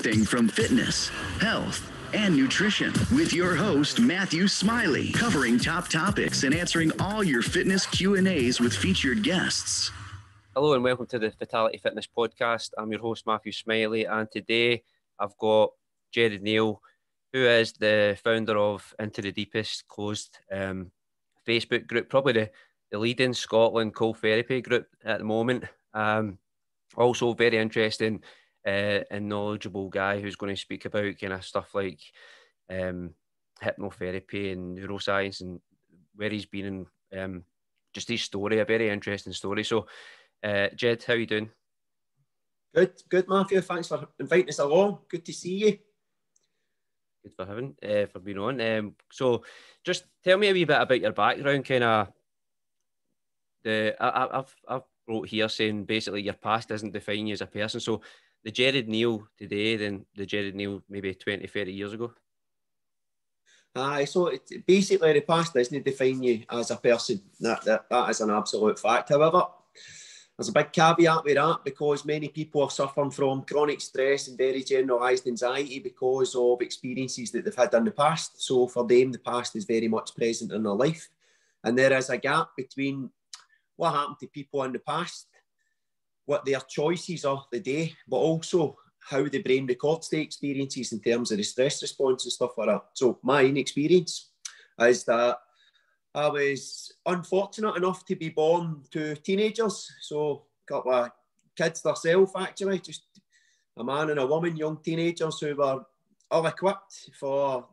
everything from fitness, health, and nutrition with your host Matthew Smillie, covering top topics and answering all your fitness Q&As with featured guests. Hello and welcome to the Fitality Fitness Podcast. I'm your host Matthew Smillie and today I've got Gerald Neil, who is the founder of Into the Deepest closed um, Facebook group, probably the, the leading Scotland cold therapy group at the moment. Um, also very interesting uh, and knowledgeable guy who's going to speak about kind of stuff like um, hypnotherapy and neuroscience and where he's been and um, just his story, a very interesting story. So, uh, Jed, how you doing? Good, good, Matthew. Thanks for inviting us along. Good to see you. Good for having uh, for being on. Um, so, just tell me a wee bit about your background, kind of. The I, I've I've wrote here saying basically your past doesn't define you as a person. So, the Gerald Neil today than the Gerald Neil maybe 20, 30 years ago? Aye, so it, basically the past doesn't define you as a person. That, that, that is an absolute fact. However, there's a big caveat with that because many people are suffering from chronic stress and very generalised anxiety because of experiences that they've had in the past. So for them, the past is very much present in their life. And there is a gap between what happened to people in the past what their choices are the day, but also how the brain records the experiences in terms of the stress response and stuff like that. So my experience is that I was unfortunate enough to be born to teenagers. So a couple of kids themselves actually, just a man and a woman, young teenagers who were all equipped for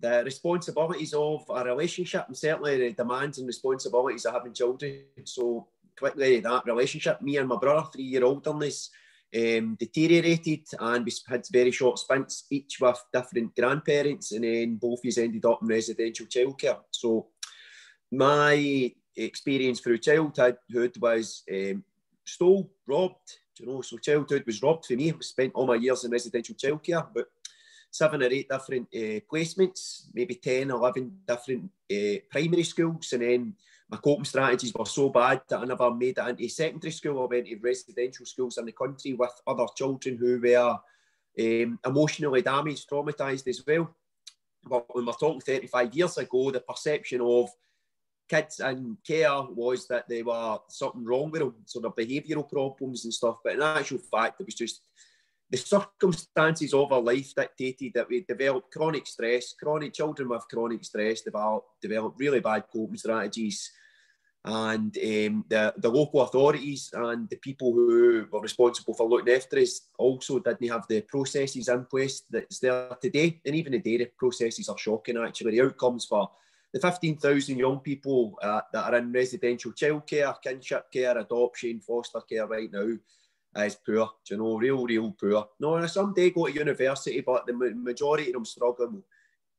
the responsibilities of a relationship and certainly the demands and responsibilities of having children. So quickly that relationship, me and my brother, three year olderness, um, deteriorated and we had very short stints, each with different grandparents, and then both of us ended up in residential childcare. So my experience through childhood was um, stole, robbed, you know, so childhood was robbed for me. I spent all my years in residential childcare, but seven or eight different uh, placements, maybe 10, 11 different uh, primary schools, and then my coping strategies were so bad that I never made it into secondary school. I went to residential schools in the country with other children who were um, emotionally damaged, traumatised as well. But when we're talking 35 years ago, the perception of kids in care was that they were something wrong with them, sort of behavioural problems and stuff. But in actual fact, it was just the circumstances of our life dictated that we developed chronic stress. Chronic children with chronic stress develop develop really bad coping strategies, and um, the the local authorities and the people who were responsible for looking after us also didn't have the processes in place that's there today. And even the data processes are shocking. Actually, the outcomes for the 15,000 young people uh, that are in residential childcare, kinship care, adoption, foster care right now is poor, you know, real, real poor. No, some day go to university, but the majority of them struggle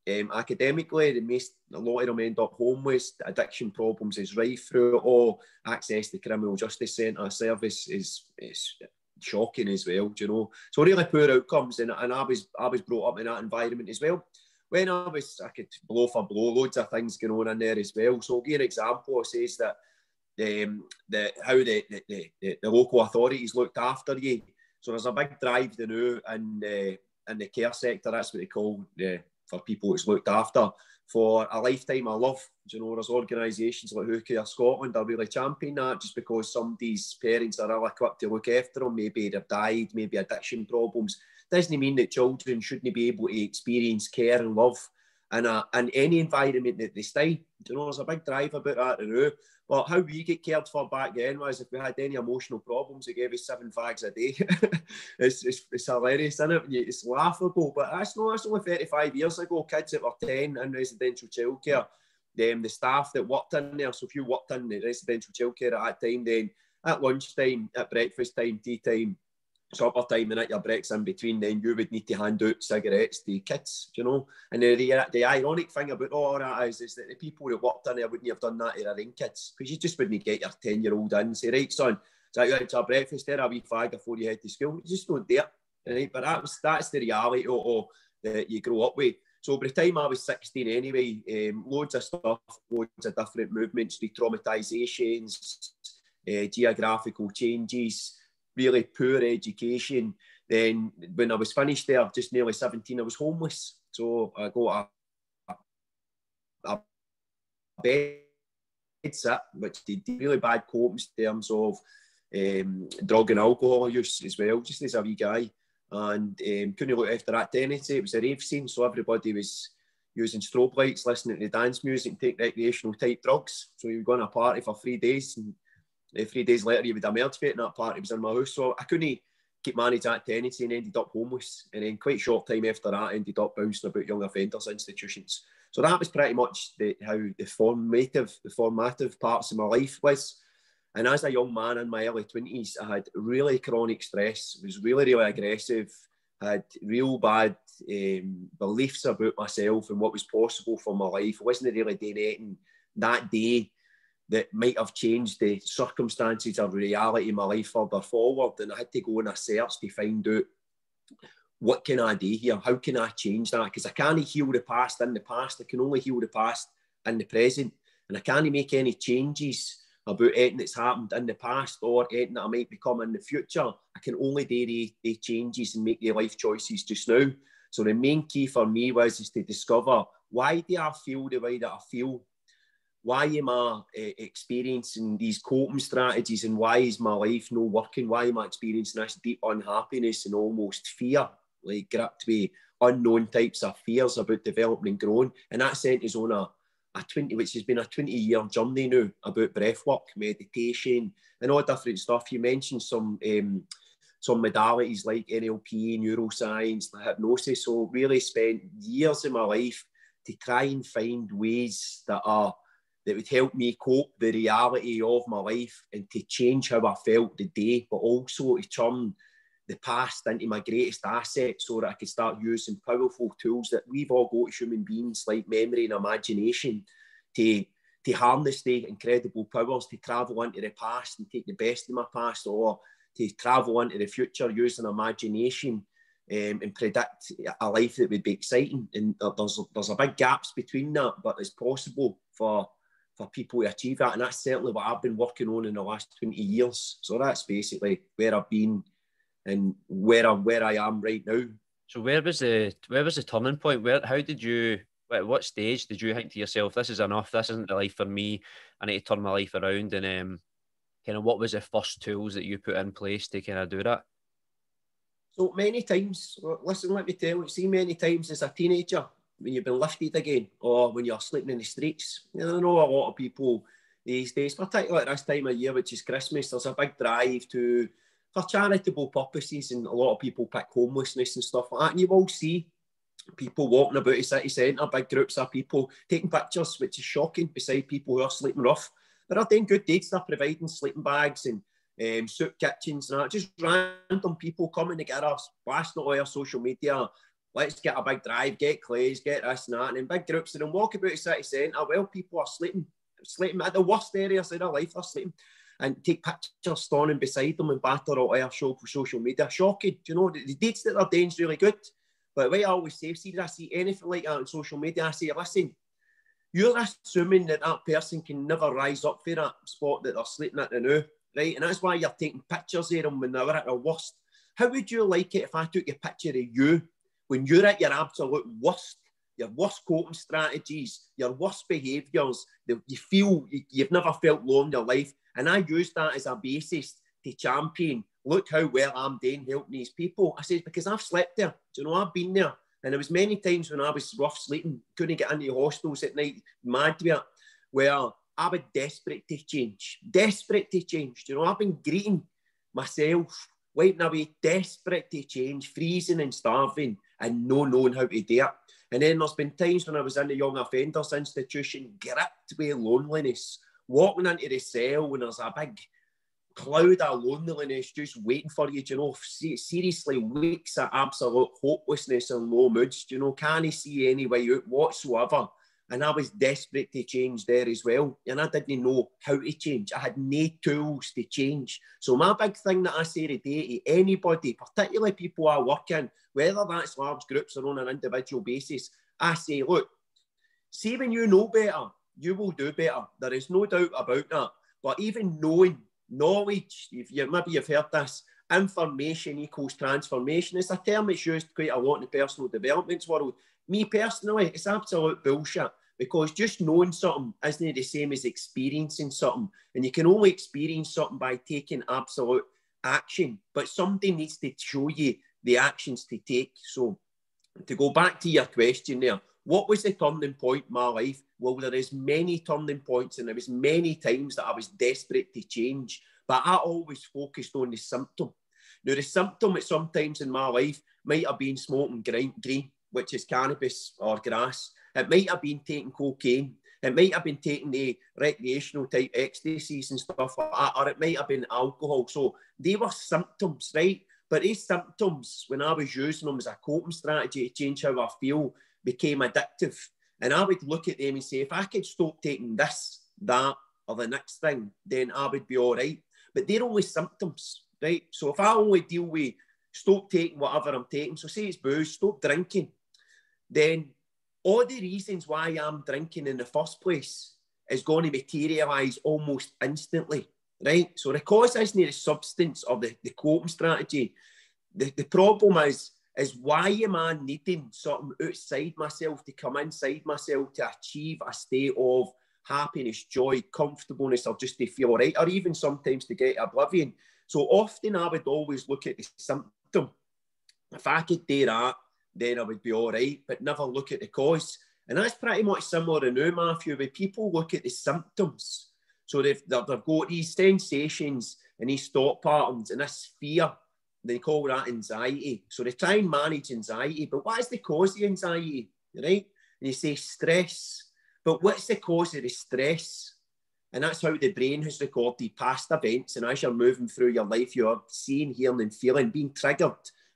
um, academically. The most, a lot of them end up homeless. Addiction problems is right through it all. Access to criminal justice centre service is, is shocking as well, you know. So really poor outcomes, and, and I was I was brought up in that environment as well. When I was, I could blow for blow, loads of things going on in there as well. So I'll give an example. It says that um, the, how the, the, the, the, local authorities looked after you. So there's a big drive to know in the, in the care sector, that's what they call the, for people it's looked after for a lifetime of love. you know, there's organisations like Who Care Scotland are really championing that just because somebody's parents are ill equipped to look after them, maybe they've died, maybe addiction problems. Doesn't mean that children shouldn't be able to experience care and love in, a, in any environment that they stay. you know, there's a big drive about that to know. But how we get cared for back then was if we had any emotional problems, they gave us seven fags a day. it's, it's, it's, hilarious, isn't it? It's laughable, but that's, no, that's only 35 years ago. Kids that were 10 in residential childcare, um, the staff that worked in there. So if you worked in the residential childcare at that time, then at lunchtime, at breakfast time, tea time, supper time and at your breaks in between, then you would need to hand out cigarettes to kids, you know. And the, the, ironic thing about all that is, is that the people that worked in there wouldn't have done that to their own kids because you just wouldn't get your 10 year old in and say, right, son, is that you out to have breakfast there, a wee fag before you head to school? You just don't do it. Right? But that was, that's the reality of, of, that you grow up with. So by the time I was 16 anyway, um, loads of stuff, loads of different movements, re-traumatisations, uh, geographical changes, really poor education, Then when I was finished there, just nearly 17, I was homeless. So I got a, a, a bed set, which did really bad coping in terms of um, drug and alcohol use as well, just as a wee guy. And um, couldn't look after that tenancy. It was a rave scene, so everybody was using strobe lights, listening to dance music, take recreational type drugs. So you would go on a party for three days, and three days later you would emerge fit, and that party was in my house. So I couldn't keep managing that tenancy and ended up homeless. And then quite short time after that, ended up bouncing about young offenders institutions. So that was pretty much the, how the formative, the formative parts of my life was. And as a young man in my early 20s, I had really chronic stress, was really, really aggressive, had real bad um, beliefs about myself and what was possible for my life. I wasn't really doing anything that day that might have changed the circumstances or reality of my life further forward. And I had to go on a search to find out what can I do here? How can I change that? Because I can't heal the past in the past. I can only heal the past in the present. And I can't make any changes about anything that's happened in the past or anything that I might become in the future. I can only do the, the changes and make the life choices just now. So the main key for me was is to discover why do I feel the way that I feel? Why am I uh, experiencing these coping strategies and why is my life not working? Why am I experiencing this deep unhappiness and almost fear, like gripped with unknown types of fears about developing and growing? And that sent us on a a 20, which has been a 20 year journey now about breathwork, meditation, and all different stuff. You mentioned some um, some modalities like NLP, neuroscience, hypnosis. So really spent years of my life to try and find ways that are that would help me cope the reality of my life and to change how I felt the day, but also to turn the past into my greatest asset so that I could start using powerful tools that we've all got as human beings, like memory and imagination, to, to harness the incredible powers to travel into the past and take the best of my past or to travel into the future using imagination um, and predict a life that would be exciting. And there's, there's a big gaps between that, but it's possible for for people to achieve that. And that's certainly what I've been working on in the last 20 years. So that's basically where I've been and where I where I am right now. So where was the where was the turning point? Where how did you at what stage did you think to yourself, this is enough, this isn't the life for me, I need to turn my life around and um kind of what was the first tools that you put in place to kind of do that? So many times, listen, let me tell you, see many times as a teenager when you've been lifted again or when you're sleeping in the streets. You know, I know a lot of people these days, particularly at this time of year, which is Christmas, there's a big drive to for charitable purposes, and a lot of people pick homelessness and stuff like that. And you will see people walking about the city centre, big groups of people taking pictures, which is shocking, beside people who are sleeping rough. But are doing good deeds, they're providing sleeping bags and um, soup kitchens and that. Just random people coming together, blasting all our social media. Let's get a big drive, get clays, get this and that. And in big groups, and then walk about the city centre. Well, people are sleeping, sleeping at the worst areas of their life, they're sleeping and take pictures standing beside them and batter all air show for social media. Shocking. You know, the, the dates that they're doing is really good. But way I always say, see, I see anything like that on social media, I say, listen, you're assuming that that person can never rise up for that spot that they're sleeping at the now, right? And that's why you're taking pictures of them when they're at their worst. How would you like it if I took a picture of you when you're at your absolute worst, your worst coping strategies, your worst behaviours, you feel you've never felt low in your life, and I use that as a basis to champion, look how well I'm doing helping these people. I said, because I've slept there. Do you know, I've been there. And there was many times when I was rough sleeping, couldn't get into the hostels at night, mad to it, where I was desperate to change, desperate to change. Do you know, I've been greeting myself, wiping away, desperate to change, freezing and starving, and no knowing how to do it. And then there's been times when I was in the young offenders institution, gripped with loneliness, walking into the cell when there's a big cloud of loneliness just waiting for you, you know, seriously weeks of absolute hopelessness and low moods, you know, can't see any way out whatsoever. And I was desperate to change there as well. And I didn't know how to change. I had no tools to change. So my big thing that I say today to anybody, particularly people I work in, whether that's large groups or on an individual basis, I say, look, see when you know better, you will do better. There is no doubt about that. But even knowing knowledge, if you maybe you've heard this, information equals transformation. It's a term that's used quite a lot in the personal development world. Me personally, it's absolute bullshit because just knowing something isn't the same as experiencing something. And you can only experience something by taking absolute action. But somebody needs to show you the actions to take. So to go back to your question there, what was the turning point in my life? Well, there is many turning points and there was many times that I was desperate to change, but I always focused on the symptom. Now, the symptom at sometimes in my life might have been smoking green, green, which is cannabis or grass. It might have been taking cocaine. It might have been taking the recreational type ecstasies and stuff like that, or it might have been alcohol. So they were symptoms, right? But these symptoms, when I was using them as a coping strategy to change how I feel, became addictive. And I would look at them and say, if I could stop taking this, that, or the next thing, then I would be all right. But they're only symptoms, right? So if I only deal with stop taking whatever I'm taking, so say it's booze, stop drinking, then all the reasons why I'm drinking in the first place is going to materialise almost instantly, right? So the cause isn't the substance of the, the coping strategy. The, the problem is is why am I needing something outside myself to come inside myself to achieve a state of happiness, joy, comfortableness, or just to feel right, or even sometimes to get oblivion. So often I would always look at the symptom. If I could do that, then I would be all right, but never look at the cause. And that's pretty much similar in now, Matthew, where people look at the symptoms. So they've, they've got these sensations and these thought patterns and this fear they call that anxiety. So they try and manage anxiety, but what is the cause of the anxiety? Right? And you say stress. But what's the cause of the stress? And that's how the brain has recorded past events. And as you're moving through your life, you're seeing, hearing, and feeling, being triggered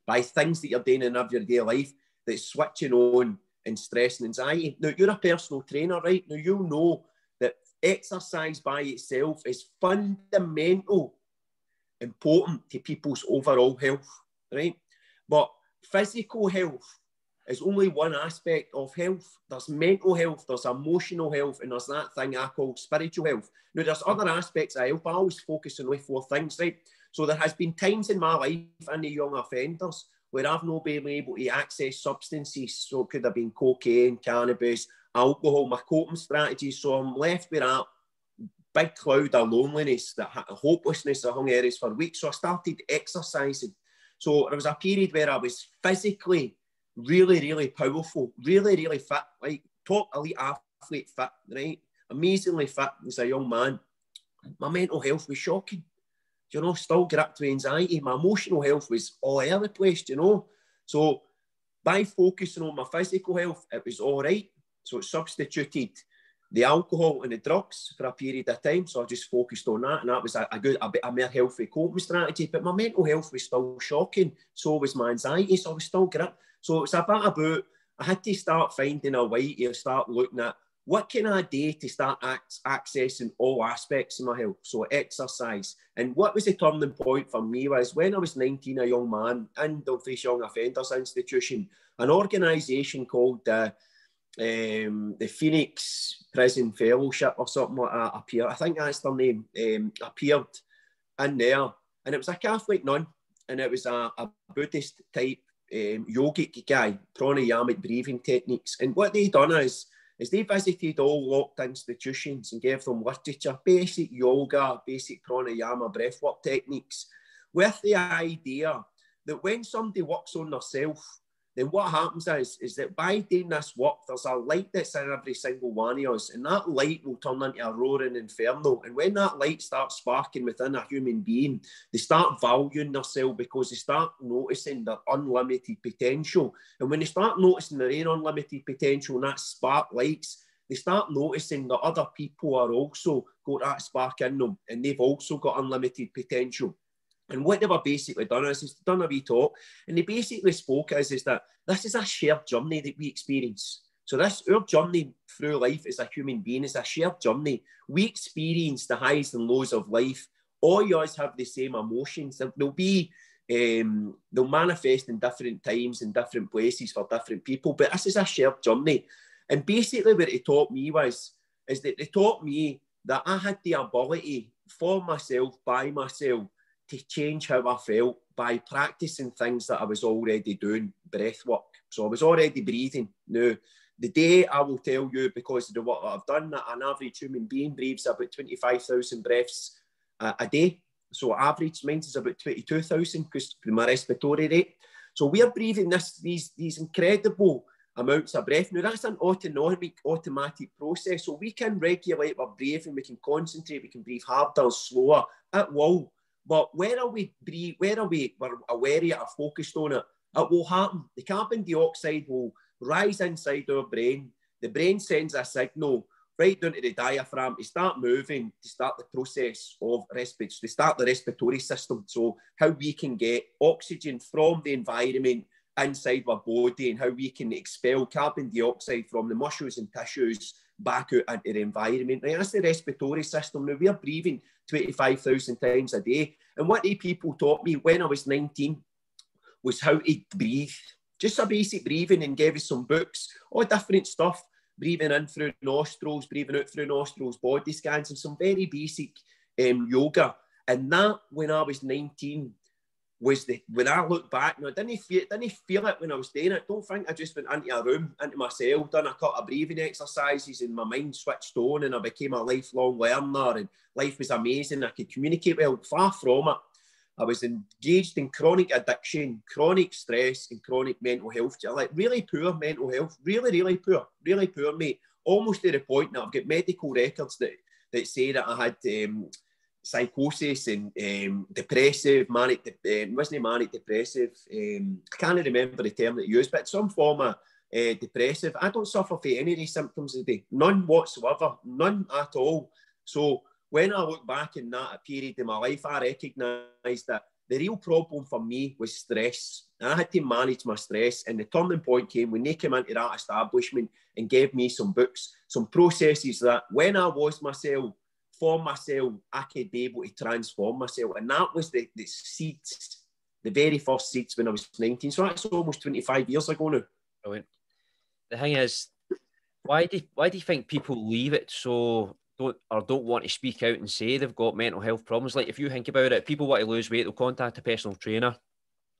by things that you're doing in everyday life that's switching on in stress and anxiety. Now, you're a personal trainer, right? Now, you know that exercise by itself is fundamental important to people's overall health, right? But physical health is only one aspect of health. There's mental health, there's emotional health, and there's that thing I call spiritual health. Now, there's other aspects of health, I always focus on only four things, right? So there has been times in my life and the young offenders where I've not been able to access substances. So it could have been cocaine, cannabis, alcohol, my coping strategies. So I'm left with that big cloud of loneliness, that hopelessness that hung areas for weeks. So I started exercising. So there was a period where I was physically really, really powerful, really, really fit, like top elite athlete fit, right? Amazingly fit as a young man. My mental health was shocking. You know, still gripped with anxiety. My emotional health was all over the place, you know. So by focusing on my physical health, it was all right. So it substituted the alcohol and the drugs for a period of time. So I just focused on that, and that was a, a good, a, a more healthy coping strategy. But my mental health was still shocking. So was my anxiety. So I was still grip. So it's a bit about I had to start finding a way to start looking at what can I do to start accessing all aspects of my health. So exercise. And what was the turning point for me was when I was 19, a young man in Dumfries Young Offenders Institution, an organisation called uh, um, the Phoenix Prison Fellowship or something like that appeared. I think that's their name. Um, appeared in there, and it was a Catholic nun, and it was a, a Buddhist type um, yogic guy, pranayamic breathing techniques. And what they done is, is they visited all locked institutions and gave them literature, basic yoga, basic pranayama breathwork techniques, with the idea that when somebody works on themselves then what happens is, is that by doing this work, there's a light that's in every single one of us, and that light will turn into a roaring inferno. And when that light starts sparking within a human being, they start valuing themselves because they start noticing their unlimited potential. And when they start noticing their own unlimited potential and that spark lights, they start noticing that other people are also got that spark in them and they've also got unlimited potential. And what they were basically done is, is done a wee talk, and they basically spoke as is that this is a shared journey that we experience. So this our journey through life as a human being is a shared journey. We experience the highs and lows of life. All yours have the same emotions. They'll be um, they'll manifest in different times in different places for different people. But this is a shared journey. And basically what it taught me was is that they taught me that I had the ability for myself, by myself, to change how I felt by practicing things that I was already doing, breath work. So I was already breathing. Now, the day I will tell you, because of the work that I've done, that an average human being breathes about 25,000 breaths a, day. So average mine is about 22,000 because my respiratory rate. So we're breathing this, these, these incredible amounts of breath. Now that's an autonomic, automatic process. So we can regulate our breathing, we can concentrate, we can breathe harder, slower at will. But where are we breathe, where are we aware of it, focused on it, it will happen. The carbon dioxide will rise inside our brain. The brain sends a signal right down to the diaphragm to start moving, to start the process of respiratory, to start the respiratory system. So how we can get oxygen from the environment inside our body and how we can expel carbon dioxide from the muscles and tissues back out into the environment. Right? That's the respiratory system. Now we're breathing 25,000 times a day. And what the people taught me when I was 19 was how to breathe. Just a basic breathing and gave us some books, all different stuff. Breathing in through nostrils, breathing out through nostrils, body scans, and some very basic um, yoga. And that, when I was 19, was the when I look back, I didn't feel didn't feel it when I was doing it. Don't think I just went into a room, into my cell, done a couple of breathing exercises, and my mind switched on, and I became a lifelong learner, and life was amazing. I could communicate well. Far from it. I was engaged in chronic addiction, chronic stress, and chronic mental health. Like really poor mental health, really, really poor, really poor, mate. Almost to the point that I've got medical records that that say that I had. Um, psychosis and um, depressive, manic, de- um, wasn't manic depressive? Um, I can't remember the term that you used, but some form of uh, depressive. I don't suffer from any of these symptoms today, none whatsoever, none at all. So when I look back in that period in my life, I recognise that the real problem for me was stress. And I had to manage my stress, and the turning point came when they came into that establishment and gave me some books, some processes that when I was myself, for myself, I could be able to transform myself. And that was the, the seeds, the very first seeds when I was 19. So that's almost 25 years ago now. Brilliant. The thing is, why do why do you think people leave it so don't or don't want to speak out and say they've got mental health problems? Like if you think about it, people want to lose weight, they'll contact a personal trainer.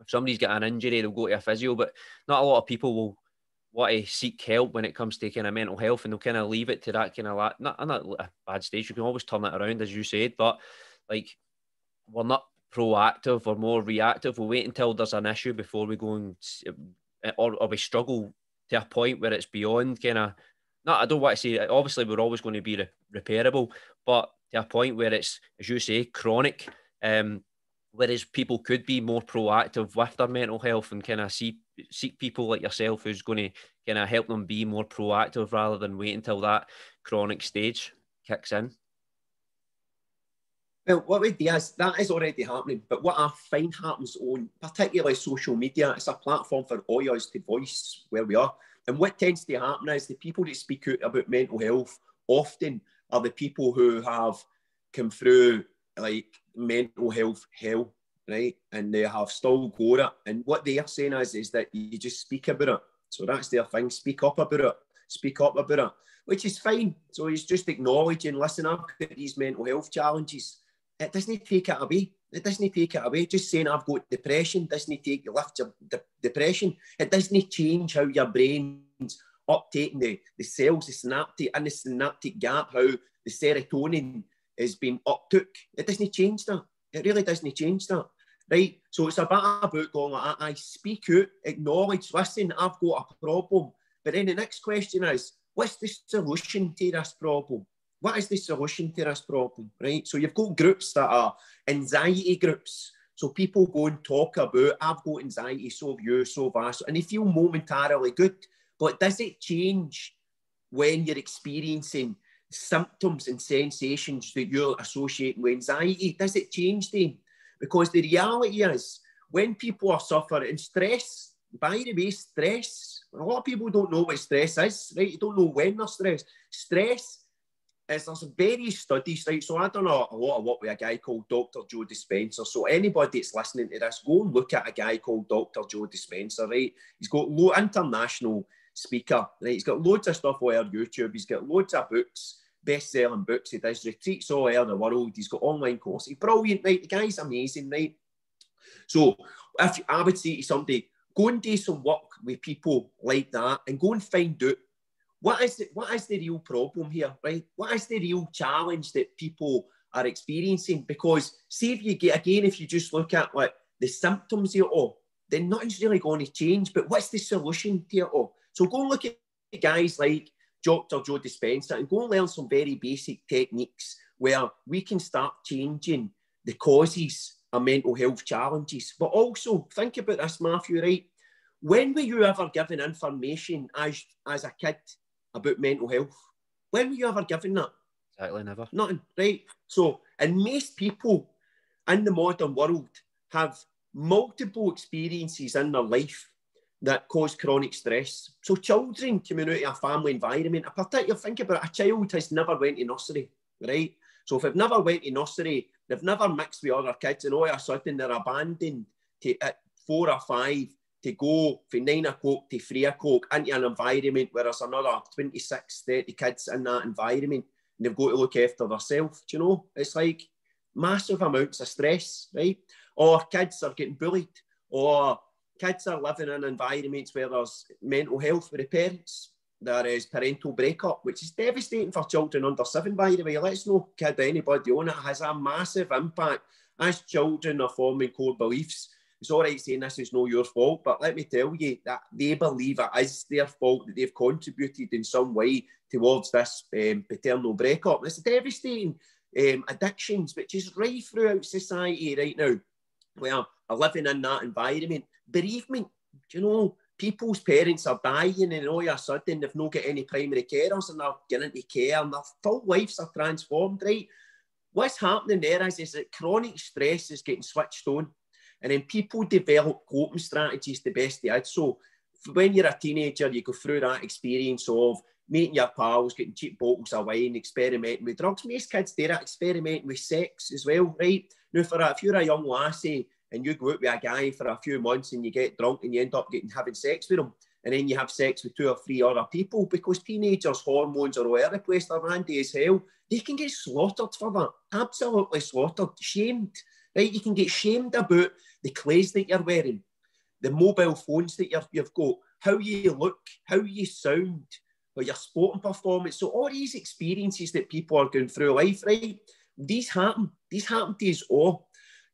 If somebody's got an injury, they'll go to a physio, but not a lot of people will want to seek help when it comes to kind of mental health and they'll kind of leave it to that kind of la- not, not a bad stage. You can always turn it around, as you said, but like we're not proactive or more reactive. We'll wait until there's an issue before we go and eh, eh, or, or we struggle to a point where it's beyond kind of not. I don't want to say eh, obviously we're always going to be re- repairable, but to a point where it's as you say chronic. Um, whereas people could be more proactive with their mental health and kind of see seek people like yourself who's going to kind of help them be more proactive rather than wait until that chronic stage kicks in. Well, what we do is that is already happening, but what I find happens on particularly social media, it's a platform for all of us to voice where we are. And what tends to happen is the people that speak out about mental health often are the people who have come through like mental health hell right? And they have still got it. And what they are saying is, is that you just speak about it. So that's their thing. Speak up about it. Speak up about it, which is fine. So he's just acknowledging, listen, I've got these mental health challenges. It doesn't take it away. It doesn't take it away. Just saying I've got depression doesn't take lift your de- depression. It doesn't change how your brain's uptaking the, the cells, the synaptic and the synaptic gap, how the serotonin is being uptook. It doesn't change that. It really doesn't change that right? So it's a bit about going, I, I speak out, acknowledge, listen, I've got a problem. But then the next question is, what's the solution to this problem? What is the solution to this problem, right? So you've got groups that are anxiety groups. So people go and talk about, I've got anxiety, so have you, so have I. And they feel momentarily good. But does it change when you're experiencing symptoms and sensations that you're associating with anxiety? Does it change them? Because the reality is, when people are suffering in stress, by the way, stress, a lot of people don't know what stress is, right? You don't know when they're stressed. Stress is there's various studies, right? So I done a, a lot of work with a guy called Dr. Joe Dispenza. So anybody that's listening to this, go and look at a guy called Dr. Joe Dispenza, right? He's got low international speaker, right? He's got loads of stuff on YouTube. He's got loads of books best-selling books. He does retreats all over the world. He's got online courses. Brilliant, right? The guy's amazing, right? So if I would say to somebody, go and do some work with people like that and go and find out what is the, what is the real problem here, right? What is the real challenge that people are experiencing? Because see if you get again, if you just look at like the symptoms here, oh, then nothing's really going to change. But what's the solution to it all? So go and look at guys like Dr. Joe Dispenza and go and learn some very basic techniques where we can start changing the causes of mental health challenges. But also think about this, Matthew, right? When were you ever given information as, as a kid about mental health? When were you ever given that? Exactly, never. Nothing, right? So, and most people in the modern world have multiple experiences in their life that cause chronic stress. So children coming out of a family environment, a particular think about it, a child has never went to nursery, right? So if they've never went to nursery, they've never mixed with other kids, and all of a sudden they're abandoned to at four or five to go from nine o'clock to three o'clock into an environment where there's another 26, 30 kids in that environment and they've got to look after themselves. Do you know? It's like massive amounts of stress, right? Or kids are getting bullied, or kids are living in environments where there's mental health with the parents. There is parental breakup, which is devastating for children under seven, by the way. Let's not kid anybody on it. has a massive impact as children are forming core beliefs. It's all right saying this is not your fault, but let me tell you that they believe it is their fault that they've contributed in some way towards this um, paternal breakup. It's devastating um, addictions, which is right throughout society right now. We are living in that environment bereavement. You know, people's parents are dying and all of a sudden they've not got any primary carers and they're getting into care and their full lives are transformed, right? What's happening there is, is that chronic stress is getting switched on and then people develop coping strategies the best they had. So when you're a teenager, you go through that experience of meeting your pals, getting cheap bottles of wine, experimenting with drugs. Most kids that, experimenting with sex as well, right? Now, for a, if you're a young lassie and you go out with a guy for a few months and you get drunk and you end up getting having sex with him, and then you have sex with two or three other people because teenagers' hormones are all over place, they're handy as hell. They can get slaughtered for that, absolutely slaughtered, shamed. Right? You can get shamed about the clothes that you're wearing, the mobile phones that you've, you've got, how you look, how you sound, or your sporting performance. So all these experiences that people are going through life, right? These happen. These happen to us all.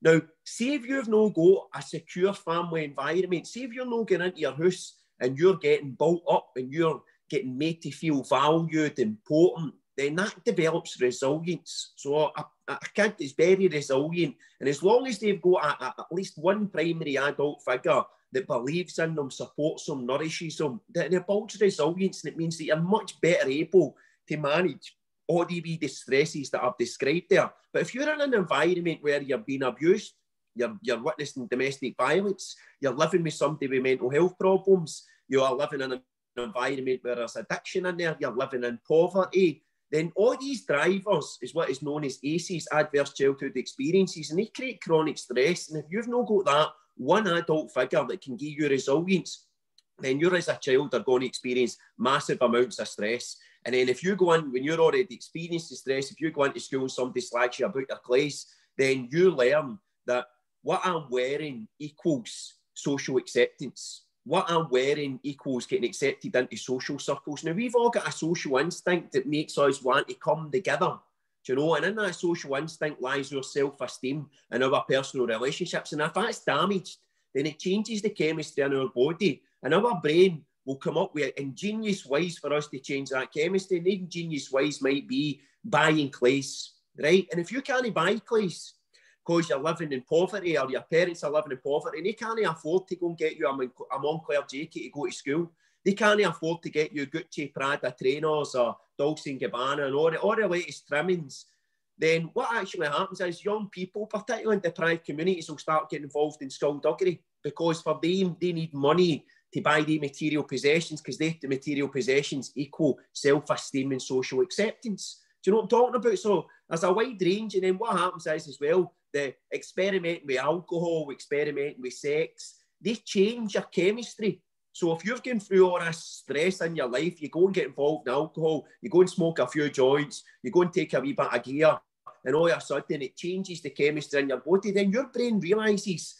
Now, see if you've no got a secure family environment, see if you're not getting into your house and you're getting built up and you're getting made to feel valued, important, then that develops resilience. So a, a kid is very resilient, and as long as they've got a, a, at least one primary adult figure that believes in them, supports them, nourishes them, then it builds resilience, and it means that you're much better able to manage all the distresses that I've described there. But if you're in an environment where you're being abused, you're, you're witnessing domestic violence, you're living with somebody with mental health problems, you are living in an environment where there's addiction in there, you're living in poverty, then all these drivers is what is known as ACEs, adverse childhood experiences, and they create chronic stress. And if you've not got that one adult figure that can give you resilience, then you as a child are going to experience massive amounts of stress. And then if you go in, when you're already experiencing stress, if you go into school and somebody slags you about your class, then you learn that what I'm wearing equals social acceptance. What I'm wearing equals getting accepted into social circles. Now, we've all got a social instinct that makes us want to come together. Do you know? And in that social instinct lies your self esteem and our personal relationships. And if that's damaged, then it changes the chemistry in our body. And our brain will come up with ingenious ways for us to change that chemistry. And ingenious ways might be buying clays, right? And if you can't buy clays because you're living in poverty or your parents are living in poverty and they can't afford to go and get you a, Moncler jacket to go to school, they can't afford to get you Gucci, Prada trainers or Dolce & Gabbana and all the, all the latest trimmings, then what actually happens is young people, particularly in deprived communities, will start getting involved in skullduggery because for them, they need money to buy the material possessions because the material possessions equal self-esteem and social acceptance. Do you know what I'm talking about? So there's a wide range, and then what happens is as well, the experimenting with alcohol, experimenting with sex, they change your chemistry. So if you've gone through all this stress in your life, you go and get involved in alcohol, you go and smoke a few joints, you go and take a wee bit of gear, and all of a sudden it changes the chemistry in your body, then your brain realizes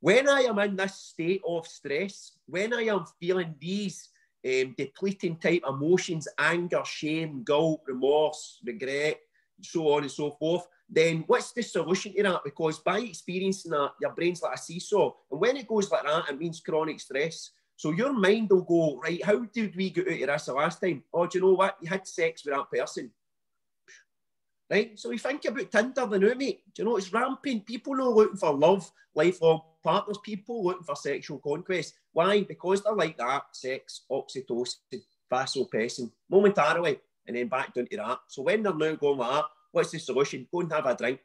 when I am in this state of stress, when I am feeling these um, depleting type emotions, anger, shame, guilt, remorse, regret, so on and so forth, then what's the solution to that? Because by experiencing that, your brain's like a seesaw. And when it goes like that, it means chronic stress. So your mind will go, right, how did we get out of this the last time? Oh, do you know what? You had sex with that person. Right? So we think about Tinder the new mate. Do you know it's ramping? People are looking for love, lifelong partners, people looking for sexual conquest. Why? Because they're like that, sex, oxytocin, vasopressin, momentarily, and then back down to that. So when they're now going like that, what's the solution? Go and have a drink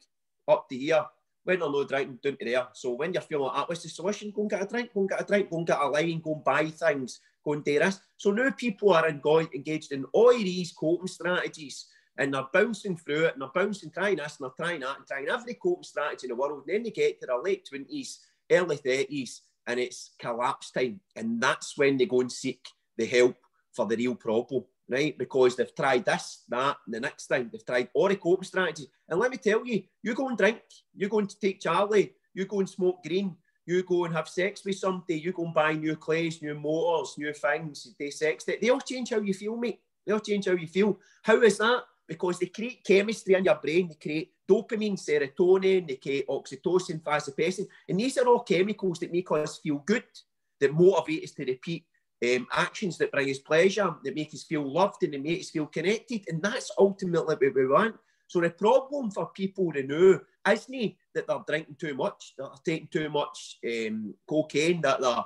up to here. When they're not drinking, down to there. So when you're feeling like that, what's the solution? Go and get a drink, go and get a drink, go and get a line, go and buy things, go and do this. So now people are engaged in all these coping strategies and they're bouncing through it and they're bouncing, trying this and they're trying that and trying every coping strategy in the world. And then they get to their late 20s, early 30s, and it's collapse time. And that's when they go and seek the help for the real problem, right? Because they've tried this, that, and the next thing. they've tried all the coping strategies. And let me tell you, you go and drink, you go and take Charlie, you go and smoke green, you go and have sex with somebody, you go and buy new clothes, new motors, new things, they sex, they all change how you feel, mate. They all change how you feel. How is that? Because they create chemistry in your brain, they create dopamine, serotonin, they create oxytocin, vasopressin, and these are all chemicals that make us feel good, that motivate us to repeat um, actions that bring us pleasure, that make us feel loved and that make us feel connected, and that's ultimately what we want. So the problem for people to know isn't that they're drinking too much, that they're taking too much um, cocaine, that they're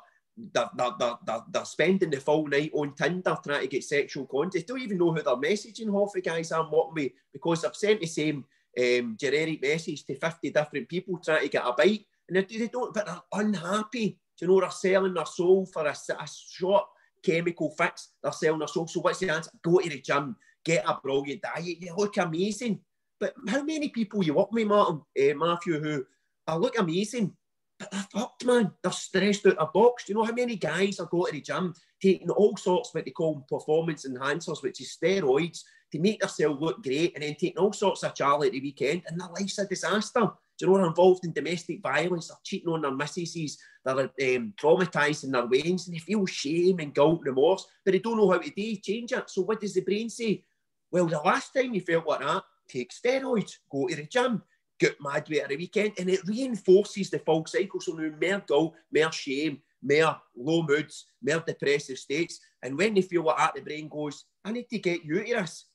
they're, they're, they're, they're, spending the full night on Tinder trying to get sexual content. Don't even know who they're messaging half the guys I'm working with because I've sent the same um, generic message to 50 different people trying to get a bite. And they, they don't, but they're unhappy. Do you know, they're selling their soul for a, a short chemical fix. They're selling their soul. So what's the answer? Go to the gym, get a brilliant diet. You look amazing. But how many people you work with, Martin, uh, Matthew, who I look amazing, but they're fucked, man. They're stressed out of box. Do you know how many guys are going to the gym taking all sorts of what they call performance enhancers, which is steroids, to make themselves look great, and then taking all sorts of Charlie at the weekend, and their life's a disaster. Do you know they're involved in domestic violence? They're cheating on their missuses. They're um, traumatising their wains, and they feel shame and guilt, and remorse, but they don't know how to do change it. So what does the brain say? Well, the last time you felt like that, take steroids, go to the gym, get mad with every weekend, and it reinforces the full cycle. So now more guilt, more shame, more low moods, more depressive states. And when they feel like that, the brain goes, I need to get you to this.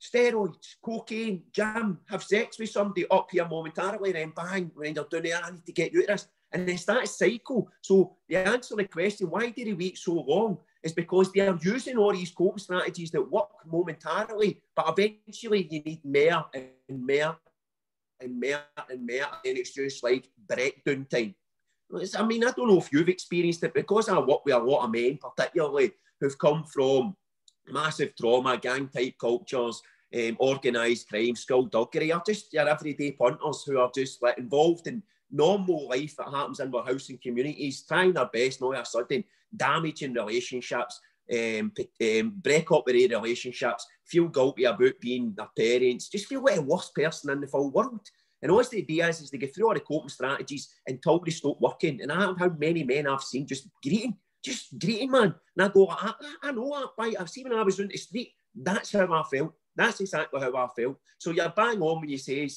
Steroids, cocaine, jam, have sex with somebody up here momentarily, then bang, when you're doing it, I need to get you to this. And it's that cycle. So the answer to the question, why did he wait so long? Is because they are using all these coping strategies that work momentarily, but eventually you need more and more and more and more, and it's just like breakdown time. I mean, I don't know if you've experienced it because I work with a lot of men, particularly who've come from massive trauma, gang type cultures, um, organised crime, skullduggery, or just your everyday punters who are just like involved in normal life that happens in our housing communities, trying their best, not a sudden damaging relationships, um, um, break up with relationships, feel guilty about being their parents, just feel like a worst person in the whole world. And all the idea is, is they get through all the coping strategies until they stop working. And I have how many men I've seen just greeting, just greeting, man. And I go, I, I, I know that, right? I've seen when I was on the street, that's how I felt. That's exactly how I felt. So you're bang on when you say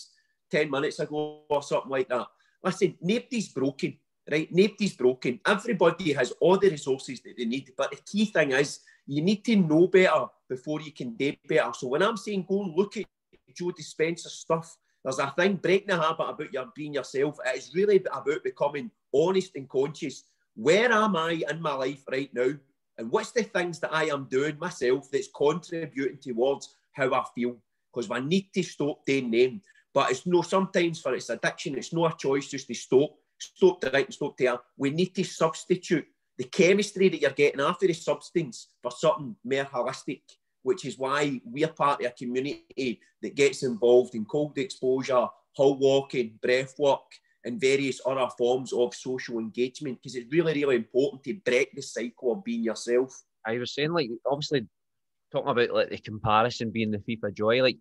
10 minutes ago or something like that. Listen, nobody's broken right? Nobody's broken. Everybody has all the resources that they need. But the key thing is you need to know better before you can do better. So when I'm saying go and look at Joe Dispenza stuff, there's a thing, breaking the habit about your being yourself. It is really about becoming honest and conscious. Where am I in my life right now? And what's the things that I am doing myself that's contributing towards how I feel? Because I need to stop doing them. But it's no sometimes for its addiction, it's no a choice just to stop stop the right stop there. We need to substitute the chemistry that you're getting after the substance for something more holistic, which is why we're part of a community that gets involved in cold exposure, hall walking, breath work, and various other forms of social engagement because it's really, really important to break the cycle of being yourself. I was saying, like, obviously, talking about like the comparison being the FIFA joy. Like,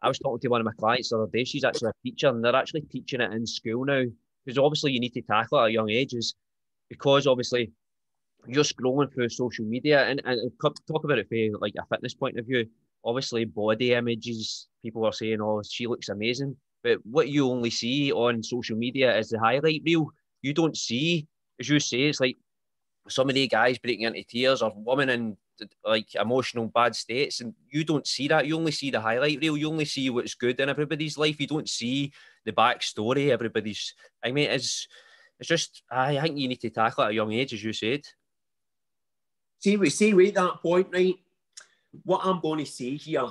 I was talking to one of my clients the other day. She's actually a teacher, and they're actually teaching it in school now because obviously you need to tackle it at young ages because obviously you're scrolling through social media and, and talk about it from like a fitness point of view. Obviously, body images, people are saying, "Oh, she looks amazing," but what you only see on social media is the highlight reel. You don't see, as you say, it's like some of the guys breaking into tears or women in like emotional bad states, and you don't see that. You only see the highlight reel. You only see what's good in everybody's life. You don't see the backstory. Everybody's. I mean, it's it's just. I think you need to tackle it at a young age, as you said. See, we see with that point, right? What I'm going to say here,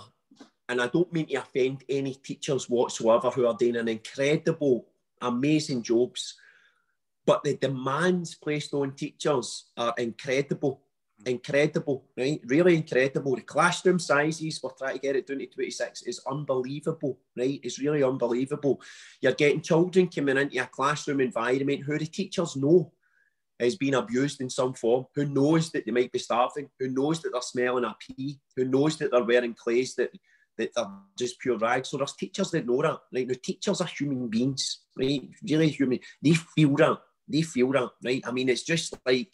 and I don't mean to offend any teachers whatsoever who are doing an incredible, amazing jobs but the demands placed on teachers are incredible, incredible, right? Really incredible. The classroom sizes, we're trying to get it down to 26, is unbelievable, right? It's really unbelievable. You're getting children coming into a classroom environment who the teachers know is being abused in some form, who knows that they might be starving, who knows that they're smelling a pee, who knows that they're wearing clothes that that they're just pure rags. So there's teachers that know that. Right? The teachers are human beings, right? Really human. They feel that. They feel that, right? I mean, it's just like,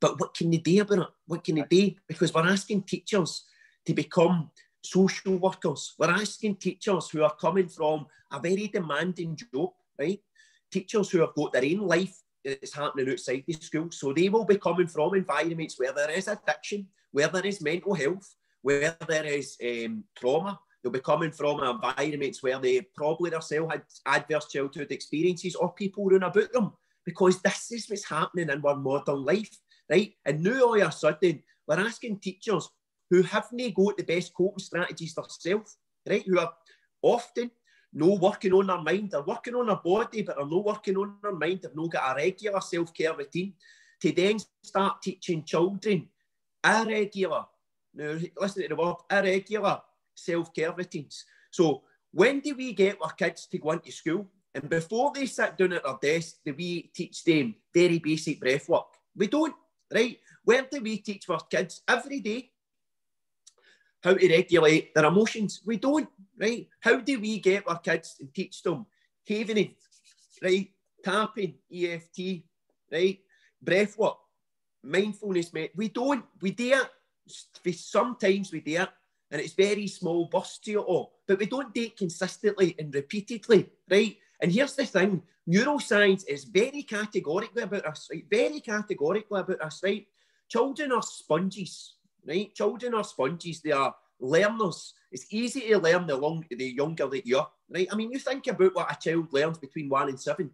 but what can they do about it? What can they do? Because we're asking teachers to become social workers. We're asking teachers who are coming from a very demanding job, right? Teachers who have got their own life that's happening outside the school. So they will be coming from environments where there is addiction, where there is mental health, where there is um, trauma. They'll be coming from environments where they probably themselves had adverse childhood experiences or people run about them because this is what's happening in our modern life, right? And now all of a sudden, we're asking teachers who haven't got the best coping strategies themselves, right? Who are often no working on their mind, they're working on their body, but they're not working on their mind, they've not got a regular self-care routine, to then start teaching children irregular, now listen to the word, irregular self-care routines. So when do we get our kids to go into school and before they sit down at their desk, do we teach them very basic breath work? We don't, right? Where do we teach our kids every day how to regulate their emotions? We don't, right? How do we get our kids and teach them havening, right? Tapping, EFT, right? Breath work, mindfulness, mate. We don't. We it. Sometimes we it, and it's very small bursts to it all. But we don't do it consistently and repeatedly, right? And here's the thing neuroscience is very categorically about us, right? Very categorically about us, right? Children are sponges, right? Children are sponges. They are learners. It's easy to learn the, long, the younger that you are, right? I mean, you think about what a child learns between one and seven.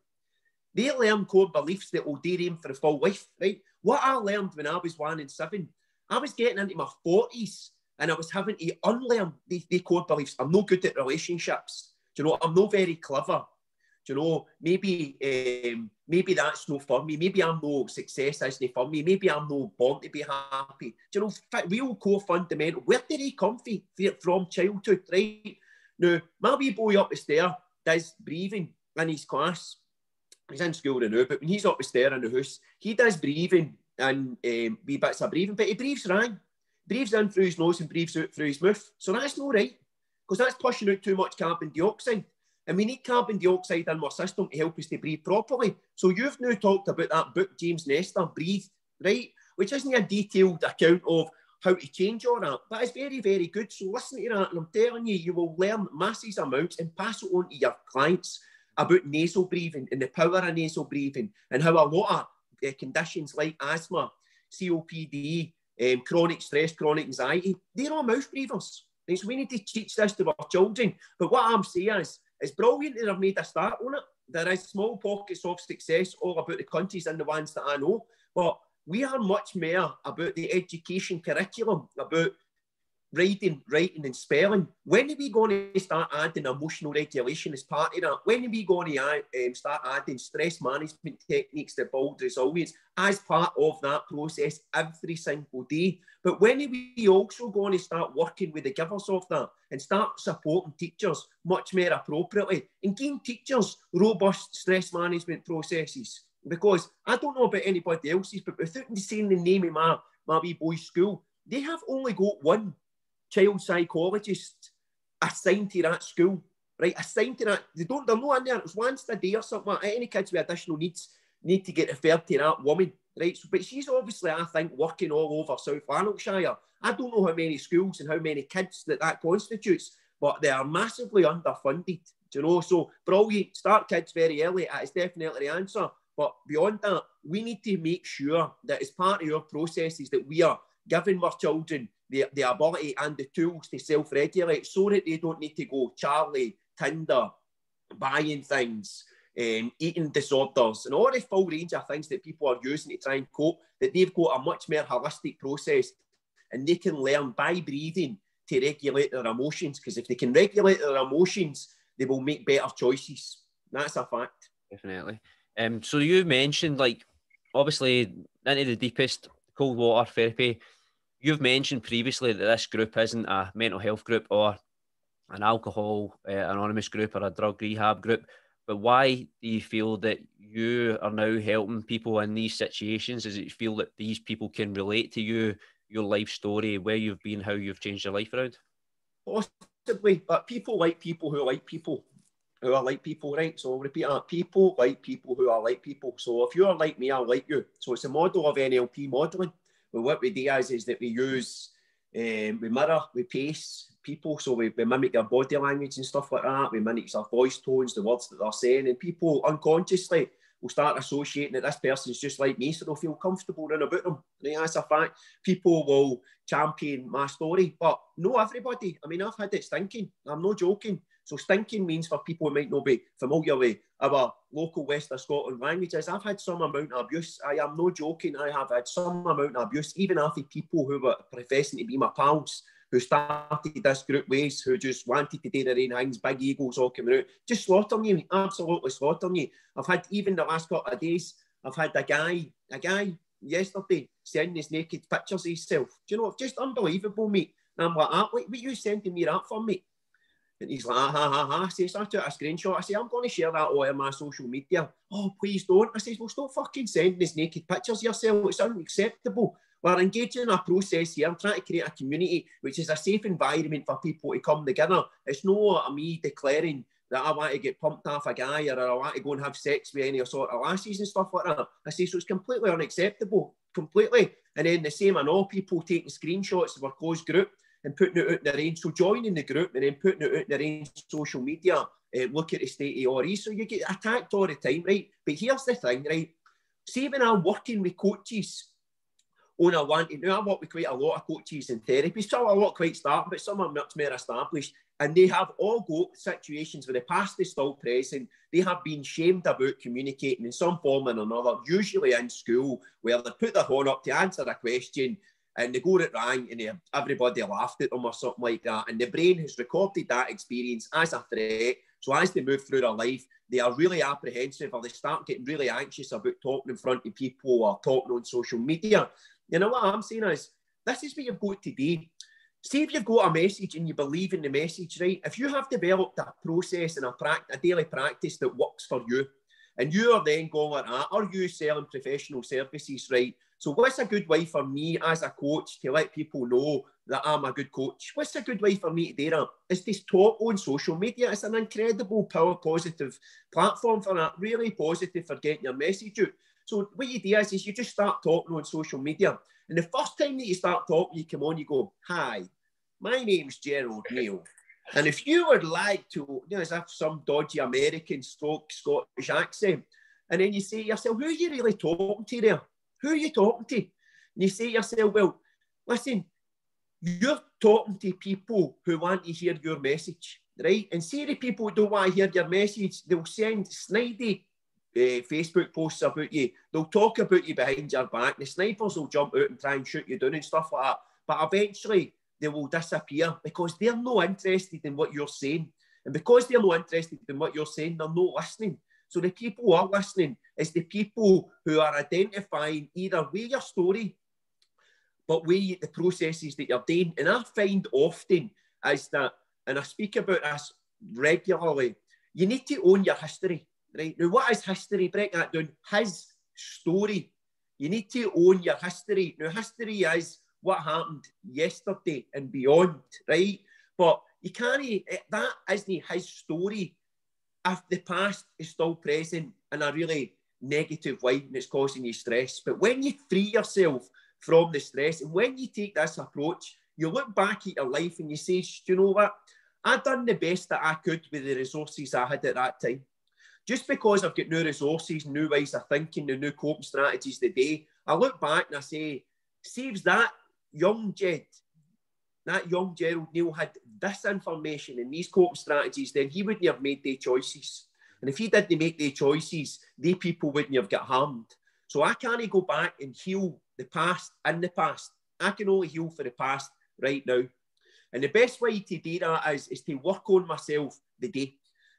They learn core beliefs that will dare them for a full life, right? What I learned when I was one and seven, I was getting into my 40s and I was having to unlearn the, the core beliefs. I'm no good at relationships. Do you know, I'm not very clever you know, maybe um, maybe that's no for me. Maybe I'm no success isn't for me. Maybe I'm no born to be happy. Do you know, real core fundamental. Where did he come from from childhood, right? Now, my wee boy up the stair does breathing in his class. He's in school now, but when he's up the stair in the house, he does breathing and um, wee bits of breathing, but he breathes right. Breathes in through his nose and breathes out through his mouth. So that's not right, because that's pushing out too much carbon dioxide. And we need carbon dioxide in our system to help us to breathe properly. So you've now talked about that book, James Nestor, Breathe, right? Which isn't a detailed account of how to change all that, but it's very, very good. So listen to that, and I'm telling you, you will learn massive amounts and pass it on to your clients about nasal breathing and the power of nasal breathing and how a lot of uh, conditions like asthma, COPD, um, chronic stress, chronic anxiety, they're all mouth breathers. So we need to teach this to our children. But what I'm saying is, it's brilliant that they've made a start on it. There is small pockets of success all about the countries and the ones that I know, but we are much more about the education curriculum, about reading, writing, and spelling. When are we going to start adding emotional regulation as part of that? When are we going to um, start adding stress management techniques to build resilience as part of that process every single day? But when are we also going to start working with the givers of that and start supporting teachers much more appropriately and giving teachers robust stress management processes? Because I don't know about anybody else's, but without saying the name of my, my wee boy's school, they have only got one child psychologist assigned to that school, right? Assigned to that. They don't, they're not in there. It's once a day or something. Any kids with additional needs need to get referred to that woman, right? So, but she's obviously, I think, working all over South Lanarkshire. I don't know how many schools and how many kids that that constitutes, but they are massively underfunded, you know? So, brilliant. Start kids very early. That is definitely the answer. But beyond that, we need to make sure that as part of your processes that we are giving our children the, the ability and the tools to self-regulate so that they don't need to go Charlie, Tinder, buying things, um, eating disorders, and all the full range of things that people are using to try and cope, that they've got a much more holistic process and they can learn by breathing to regulate their emotions. Because if they can regulate their emotions, they will make better choices. That's a fact. Definitely. Um, so you mentioned like obviously into the deepest cold water therapy you've mentioned previously that this group isn't a mental health group or an alcohol uh, anonymous group or a drug rehab group. But why do you feel that you are now helping people in these situations? Is it feel that these people can relate to you, your life story, where you've been, how you've changed your life around? Possibly, but people like people who like people who are like people, right? So I'll repeat that. People like people who are like people. So if you're like me, I like you. So it's a model of NLP modeling. But what we do is, that we use, um, we mirror, we pace people. So we, we mimic their body language and stuff like that. We mimic their voice tones, the words that they're saying. And people unconsciously will start associating that this person's just like me, so they'll feel comfortable around about them. And that's a fact. People will champion my story, but no everybody. I mean, I've had it stinking. I'm not joking. So stinking means for people who might not be familiar with our local West of Scotland languages, I've had some amount of abuse. I am no joking. I have had some amount of abuse, even after people who were professing to be my pals, who started this group ways, who just wanted to do their own things, big egos all coming out, just slaughtering you, absolutely slaughtering you. I've had even the last couple of days, I've had a guy, a guy yesterday sending his naked pictures of himself. Do you know, just unbelievable, mate. And I'm like, ah, what, what you sending me that for, mate? And he's like, ah, ha, ha, ha. Say, so I took a screenshot. I say, I'm going to share that on my social media. Oh, please don't. I say, well, stop fucking sending these naked pictures yourself. It's unacceptable. We're engaging in a process here. I'm trying to create a community which is a safe environment for people to come together. It's not me declaring that I want to get pumped off a guy or I want to go and have sex with any sort of lasses and stuff like that. I say, so it's completely unacceptable, completely. And then the same, I know people taking screenshots of our closed group and putting it out in their own. So joining the group and then putting it out in their own social media, uh, look at the state of RE. So you get attacked all the time, right? But here's the thing, right? See, when I'm working with coaches on a one, you know, I work with quite a lot of coaches and therapists. Some are not quite starting, but some are much more established. And they have all got situations where the past is still present. They have been shamed about communicating in some form or another, usually in school, where they put their horn up to answer a question and they got it wrong and um, everybody laughed at them or something like that. And the brain has recorded that experience as a threat. So as they move through their life, they are really apprehensive or they start getting really anxious about talking in front of people or talking on social media. You know what I'm saying is, this is what you've got to do. See if you've got a message and you believe in the message, right? If you have developed a process and a, a daily practice that works for you, and you are then going like that, are you selling professional services, right? So what's a good way for me as a coach to let people know that I'm a good coach? What's a good way for me to do that? Is this talk on social media. It's an incredible power positive platform for that, really positive for getting your message out. So what you do is, is you just start talking on social media. And the first time that you start talking, you come on, you go, hi, my name's Gerald Neil. And if you would like to, you know, as if some dodgy American stroke Scottish accent, and then you say yourself, who are you really talking to there? Who are you talking to? And you say to yourself, well, listen, you're talking to people who want to hear your message, right? And see the people who don't want to hear your message, they'll send snidey uh, Facebook posts about you. They'll talk about you behind your back. The snipers will jump out and try and shoot you down and stuff like that. But eventually, they will disappear because they're not interested in what you're saying. And because they're not interested in what you're saying, they're not listening. So the people who are listening is the people who are identifying either with your story, but with the processes that you're doing. And I find often is that, and I speak about this regularly, you need to own your history. Right now, what is history? Break that down. His story. You need to own your history. Now, history is what happened yesterday and beyond, right? But you can't, that isn't his story if the past is still present And I really negative way and it's causing you stress. But when you free yourself from the stress and when you take this approach, you look back at your life and you say, Do you know what? I've done the best that I could with the resources I had at that time. Just because I've got new resources, new ways of thinking, the new coping strategies today, I look back and I say, saves that young Jed, that young Gerald Neil had this information and these coping strategies, then he wouldn't have made the choices. And if he didn't make the choices, the people wouldn't have got harmed. So I can't go back and heal the past in the past. I can only heal for the past right now. And the best way to do that is, is to work on myself the day.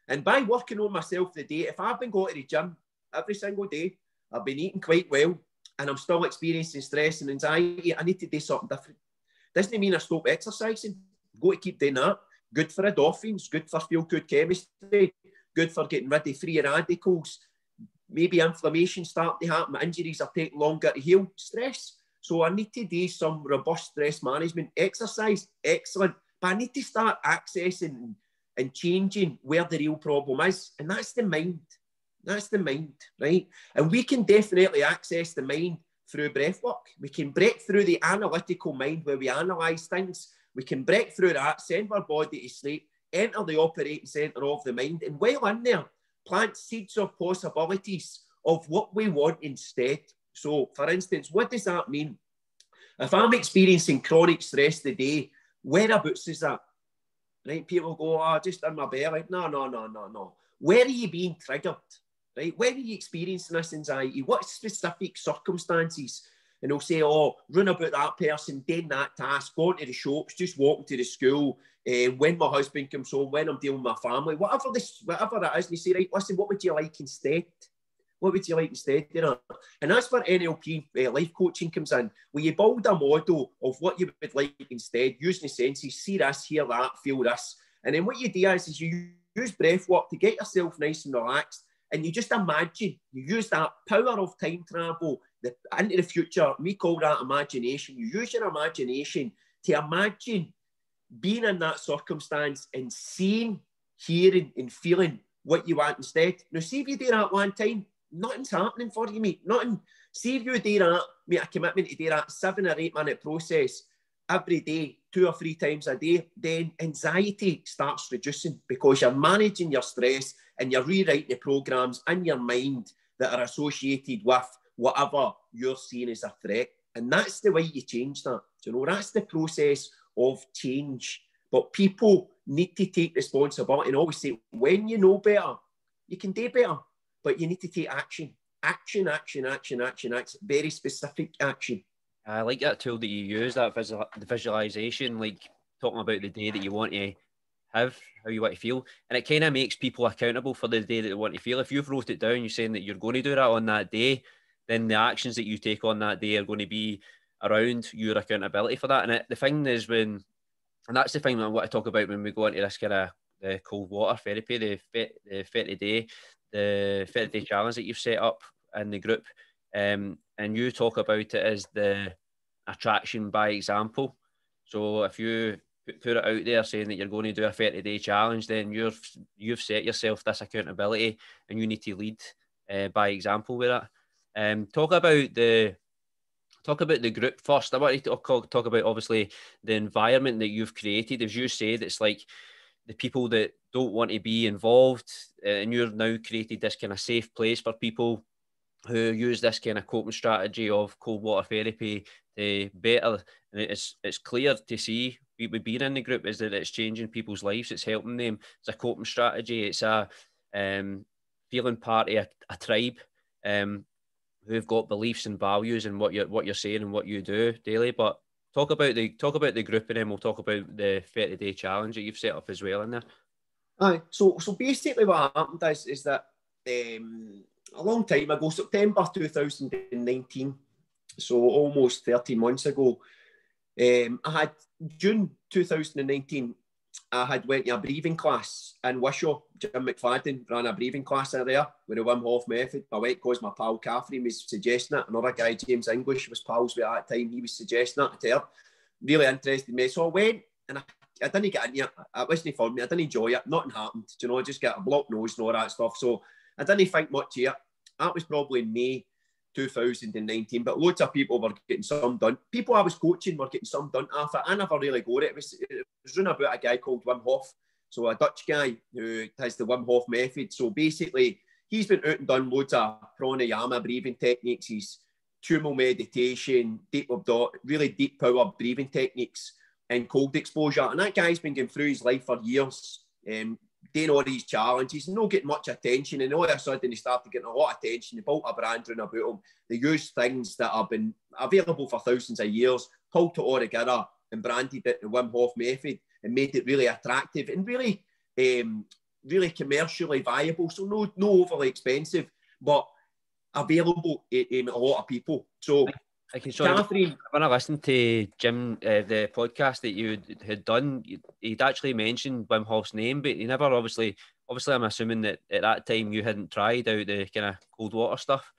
And by working on myself the day, if I've been going to the gym every single day, I've been eating quite well, and I'm still experiencing stress and anxiety, I need to do something different. Doesn't mean I stop exercising. Go to keep doing that. Good for endorphins, good for feel good chemistry, good for getting rid of free radicals. Maybe inflammation start to happen, injuries are taking longer to heal. Stress. So I need to do some robust stress management. Exercise, excellent. But I need to start accessing and changing where the real problem is. And that's the mind. That's the mind, right? And we can definitely access the mind through breath work. We can break through the analytical mind where we analyze things. We can break through that, send our body to sleep, enter the operating center of the mind, and while in there, plant seeds of possibilities of what we want instead. So, for instance, what does that mean? If I'm experiencing chronic stress today, whereabouts is that? Right? People go, oh, just in my belly. No, no, no, no, no. Where are you being triggered? Right? Where are you experiencing this anxiety? What specific circumstances? And they'll say, oh, run about that person, doing that task, going to the shops, just walking to the school, uh, when my husband comes home, when I'm dealing with my family, whatever this, whatever it is, and you say, right, listen, what would you like instead? What would you like instead? You know? And that's where NLP uh, eh, life coaching comes in, where you build a model of what you would like instead, using the senses, see this, hear that, feel this. And then what you do is, is you use breath work to get yourself nice and relaxed. And you just imagine, you use that power of time travel the, into the future. We call that imagination. You use your imagination to imagine being in that circumstance and seeing, hearing, and feeling what you want instead. Now, see if you do that one time, nothing's happening for you, mate. Nothing. See if you do that, make a commitment to do that seven or eight minute process every day, two or three times a day, then anxiety starts reducing because you're managing your stress and you're rewriting the programs in your mind that are associated with whatever you're seeing as a threat. And that's the way you change that. You know, that's the process of change. But people need to take responsibility and always say, when you know better, you can do better but you need to take action. Action, action, action, action, action. Very specific action. I like that tool that you use, that visual, the visualization, like talking about the day that you want to have, how you want to feel. And it kind of makes people accountable for the day that they want to feel. If you've wrote it down, you're saying that you're going to do that on that day, then the actions that you take on that day are going to be around your accountability for that. And it, the thing is when, and that's the thing that I want to talk about when we go into this kind of the cold water therapy, the, the 30 day, the 30 day challenge that you've set up in the group. Um, and you talk about it as the attraction by example. So if you put it out there saying that you're going to do a 30 day challenge, then you've you've set yourself this accountability and you need to lead uh, by example with that. Um, talk about the talk about the group first. I want to talk, about obviously the environment that you've created. As you said, it's like the people that don't want to be involved, uh, and you've now created this kind of safe place for people who use this kind of coping strategy of cold water therapy to better. And it's it's clear to see with being in the group is that it's changing people's lives. It's helping them. It's a coping strategy. It's a um, feeling part of a, a tribe um, who've got beliefs and values and what you're what you're saying and what you do daily. But talk about the talk about the group, and then we'll talk about the 30 day challenge that you've set up as well in there. Aye, so so basically what happened is, is that um, a long time ago, September 2019, so almost 13 months ago, um, I had June 2019. I had went to a breathing class in Wishaw. Jim McFadden ran a breathing class in there with the Wim Hof method. I went because my pal Catherine was suggesting it. Another guy, James English, was pals with at that time. He was suggesting it to her. Really interested me. So I went and I, I didn't get in it. It wasn't for me. I didn't enjoy it. Nothing happened. Do you know, I just get a blocked nose and all that stuff. So I didn't think much of it. That was probably May 2019, but loads of people were getting some done. People I was coaching were getting some done after. I never really got it. It was, it was running about a guy called Wim Hof. So a Dutch guy who has the Wim Hof method. So basically, he's been out and done loads of pranayama breathing techniques. He's tummo meditation, deep really deep power breathing techniques and cold exposure. And that guy's been going through his life for years. Um, doing all these challenges, not getting much attention, and all of a sudden he started getting a lot of attention. They built a brand around about him. They used things that have been available for thousands of years, pulled it all together and branded it the Wim Hof method and made it really attractive and really, um, really commercially viable. So no, no overly expensive, but available in a lot of people. So Okay, sorry, Catherine, when I listened to Jim, uh, the podcast that you had done, he'd actually mentioned Wim Hof's name, but he never obviously, obviously, I'm assuming that at that time you hadn't tried out the kind of cold water stuff.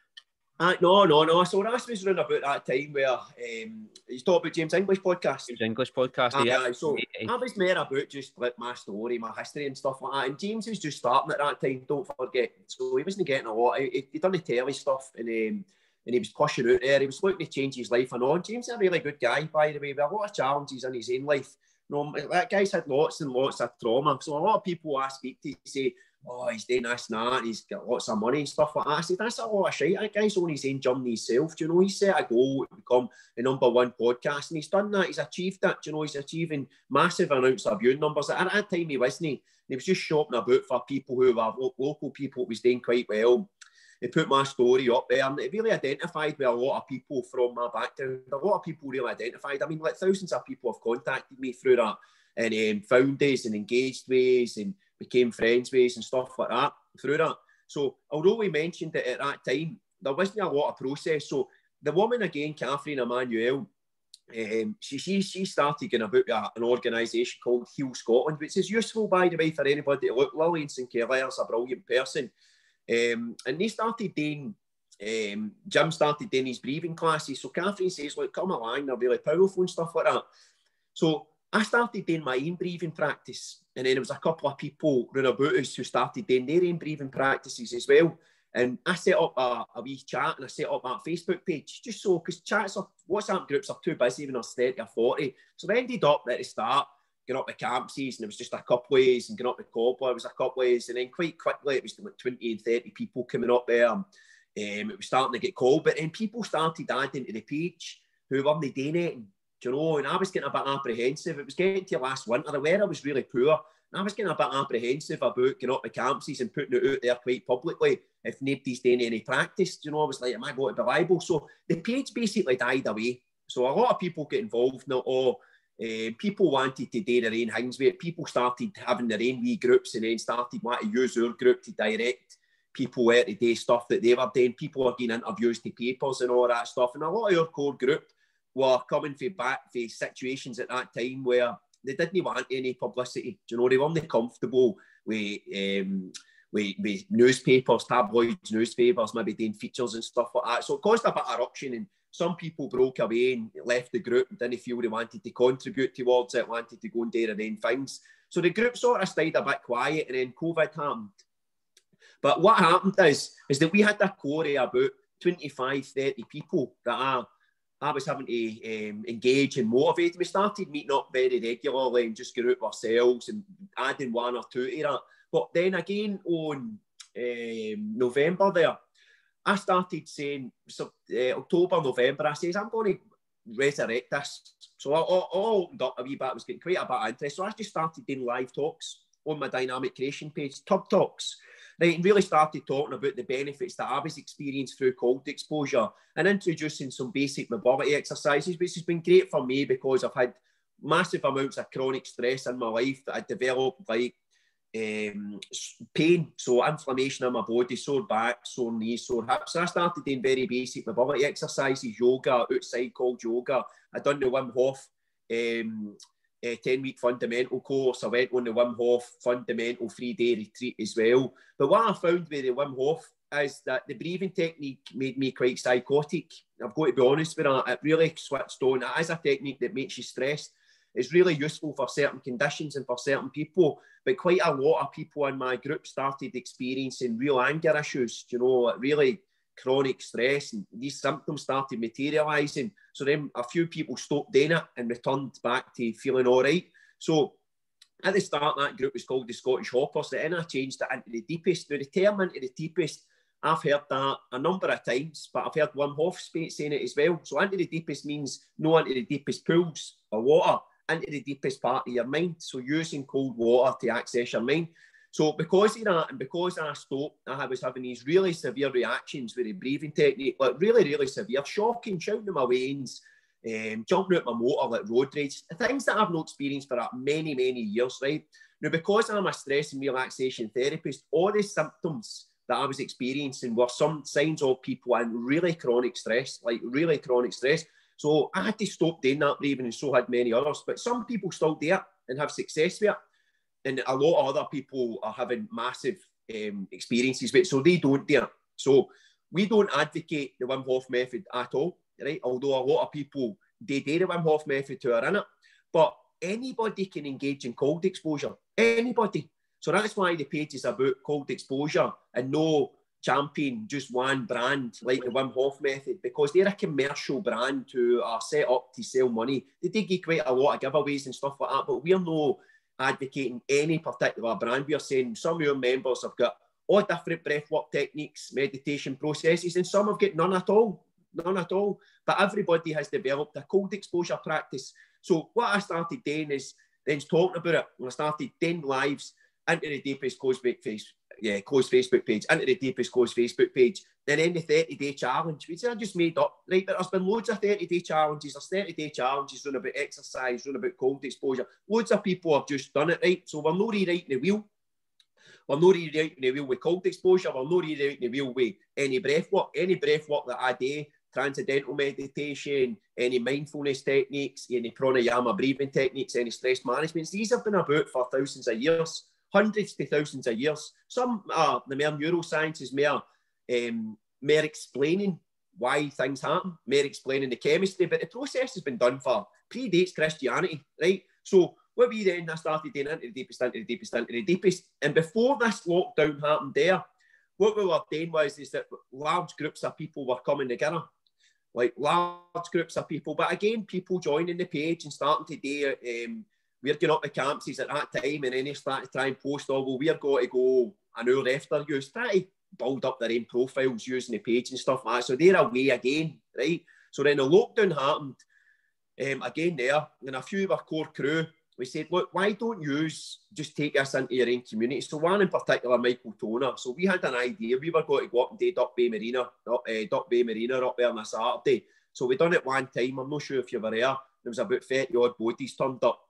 Uh, no, no, no. So that was around about that time where um, he's talking about James English podcast. James English podcast. Uh, yeah. So I was more about just like my story, my history and stuff like that. And James was just starting at that time. Don't forget. So he wasn't getting a lot. He, he done the telly stuff and. Um, and he was pushing out there. He was looking to change his life and on. James is a really good guy, by the way, with a lot of challenges in his own life. You know, that guy's had lots and lots of trauma. So a lot of people I speak to say, oh, he's doing this and that, he's got lots of money and stuff like that. I said, that's a lot of shit. That guy's on his own journey himself. Do you know, he set a goal to become the number one podcast, and he's done that. He's achieved that. Do you know, he's achieving massive amounts of viewing numbers. At that time, he wasn't. He was just shopping about for people who were local people, was doing quite well he put my story up there and it really identified with a lot of people from my background. A lot of people really identified. I mean, like thousands of people have contacted me through that and um, found us and engaged ways and became friends ways and stuff like that through that. So although we mentioned it at that time, there wasn't a lot of process. So the woman again, Catherine Emmanuel, um, she, she, she started going about uh, an organisation called Heal Scotland, which is useful, by the way, for anybody to look. Lillian Sinclair is a brilliant person. Um, and they started doing, um, Jim started doing his breathing classes. So Catherine says, look, come along, they're really powerful and stuff like that. So I started doing my own breathing practice. And then there was a couple of people round about us who started doing their own breathing practices as well. And I set up a, a wee chat and I set up that Facebook page just so, because chats are, WhatsApp groups are too busy when there's 30 or 40. So they ended up at the start going up the Campsies and it was just a couple ways and going up the Cobbler, it was a couple ways. And then quite quickly it was like 20 and 30 people coming up there. Um, it was starting to get cold, but then people started adding to the page who weren't doing it. Do you know, and I was getting a bit apprehensive. It was getting to last winter. The weather was really poor. And I was getting a bit apprehensive about going up the Campsies and putting it out there quite publicly if nobody's doing any practice. You know, I was like, am I going to be liable? So the page basically died away. So a lot of people get involved now, oh, uh, people wanted to do their own things with it. People started having their own wee groups and then started wanting to use our group to direct people where to do stuff that they were doing. People were getting interviews to papers and all that stuff. And a lot of our core group were coming from back for situations at that time where they didn't want any publicity. Do you know, they weren't comfortable with um, with, with newspapers, tabloids, newspapers, maybe doing features and stuff like that. So it caused a bit of eruption and some people broke away and left the group and didn't feel they wanted to contribute towards it, wanted to go and do their own things. So the group sort of stayed a bit quiet and then COVID happened. But what happened is, is that we had a core of about 25, 30 people that I, I was having to um, engage and motivate. We started meeting up very regularly and just going out ourselves and adding one or two to that. But then again on um, November there, I started saying, so uh, October, November, I says, I'm going to resurrect this. So I, I, I opened up a wee bit, I was getting quite a bit of interest. So I just started doing live talks on my dynamic creation page, Tub Talks. Right, and really started talking about the benefits that I was experienced through cold exposure and introducing some basic mobility exercises, which has been great for me because I've had massive amounts of chronic stress in my life that I developed like um, pain, so inflammation in my body, sore back, sore knees, sore hips. So I started doing very basic mobility exercises, yoga, outside called yoga. I done the Wim Hof um, uh, 10 week fundamental course. I went on the Wim Hof fundamental three day retreat as well. But what I found with the Wim Hof is that the breathing technique made me quite psychotic. I've got to be honest with you, it really switched on. It is a technique that makes you stressed. It's really useful for certain conditions and for certain people. But quite a lot of people in my group started experiencing real anger issues, you know, really chronic stress and these symptoms started materializing. So then a few people stopped doing it and returned back to feeling all right. So at the start, that group was called the Scottish Hoppers. Then I changed it into the deepest. Now, the term into the deepest, I've heard that a number of times, but I've heard Wim Hof saying it as well. So into the deepest means no into the deepest pools or water, into the deepest part of your mind. So using cold water to access your mind. So because of that, and because I stopped, I was having these really severe reactions with the breathing technique, like really, really severe, shocking, shouting in my veins, um, jumping out my motor, like road rage, things that I've not experienced for many, many years, right? Now, because I'm a stress and relaxation therapist, all the symptoms that I was experiencing were some signs of people in really chronic stress, like really chronic stress. So I had to stop doing that breathing, and so had many others. But some people still do it and have success with it and a lot of other people are having massive um, experiences with it, so they don't do it. So we don't advocate the Wim Hof method at all, right? Although a lot of people they do the Wim Hof method who are in it, but anybody can engage in cold exposure. Anybody. So that's why the page is about cold exposure and no champion just one brand like the Wim Hof method because they're a commercial brand who are uh, set up to sell money. They did give quite a lot of giveaways and stuff like that, but we're no advocating any particular brand. We are saying some of your members have got all different breathwork techniques, meditation processes, and some have got none at all. None at all. But everybody has developed a cold exposure practice. So what I started doing is then talking about it. When I started doing lives into the deepest closed face, yeah, closed Facebook page, into the deepest closed Facebook page, then the 30 day challenge, which I just made up. Right, there's been loads of 30 day challenges. There's 30 day challenges run about exercise, run about cold exposure. Loads of people have just done it, right? So we're not rewriting the wheel. We're not rewriting the wheel with cold exposure. We're not rewriting the wheel with any breath work. Any breath work that I do, transcendental meditation, any mindfulness techniques, any pranayama breathing techniques, any stress management. These have been about for thousands of years, hundreds to thousands of years. Some are the more neurosciences, more um, more explaining why things happen, more explaining the chemistry, but the process has been done for predates Christianity, right? So what we then I started doing into the deepest, into the deepest, into the deepest, and before this lockdown happened there, what we were doing was is that large groups of people were coming together, like large groups of people. But again, people joining the page and starting to do. Um, we're going up the Campsies at that time, and then they start to try and post, oh well, we're going to go an hour after you. Try build up their own profiles using the page and stuff like that. So they're away again, right? So then the lockdown happened um, again there, and a few of our core crew, we said, look, why don't you just take us into your own community? So one in particular, Michael Toner. So we had an idea. We were going to go up and do Duck Bay Marina, uh, Duck Bay Marina up there on a Saturday. So we done it one time. I'm not sure if you were there. There was about 30 odd bodies turned up.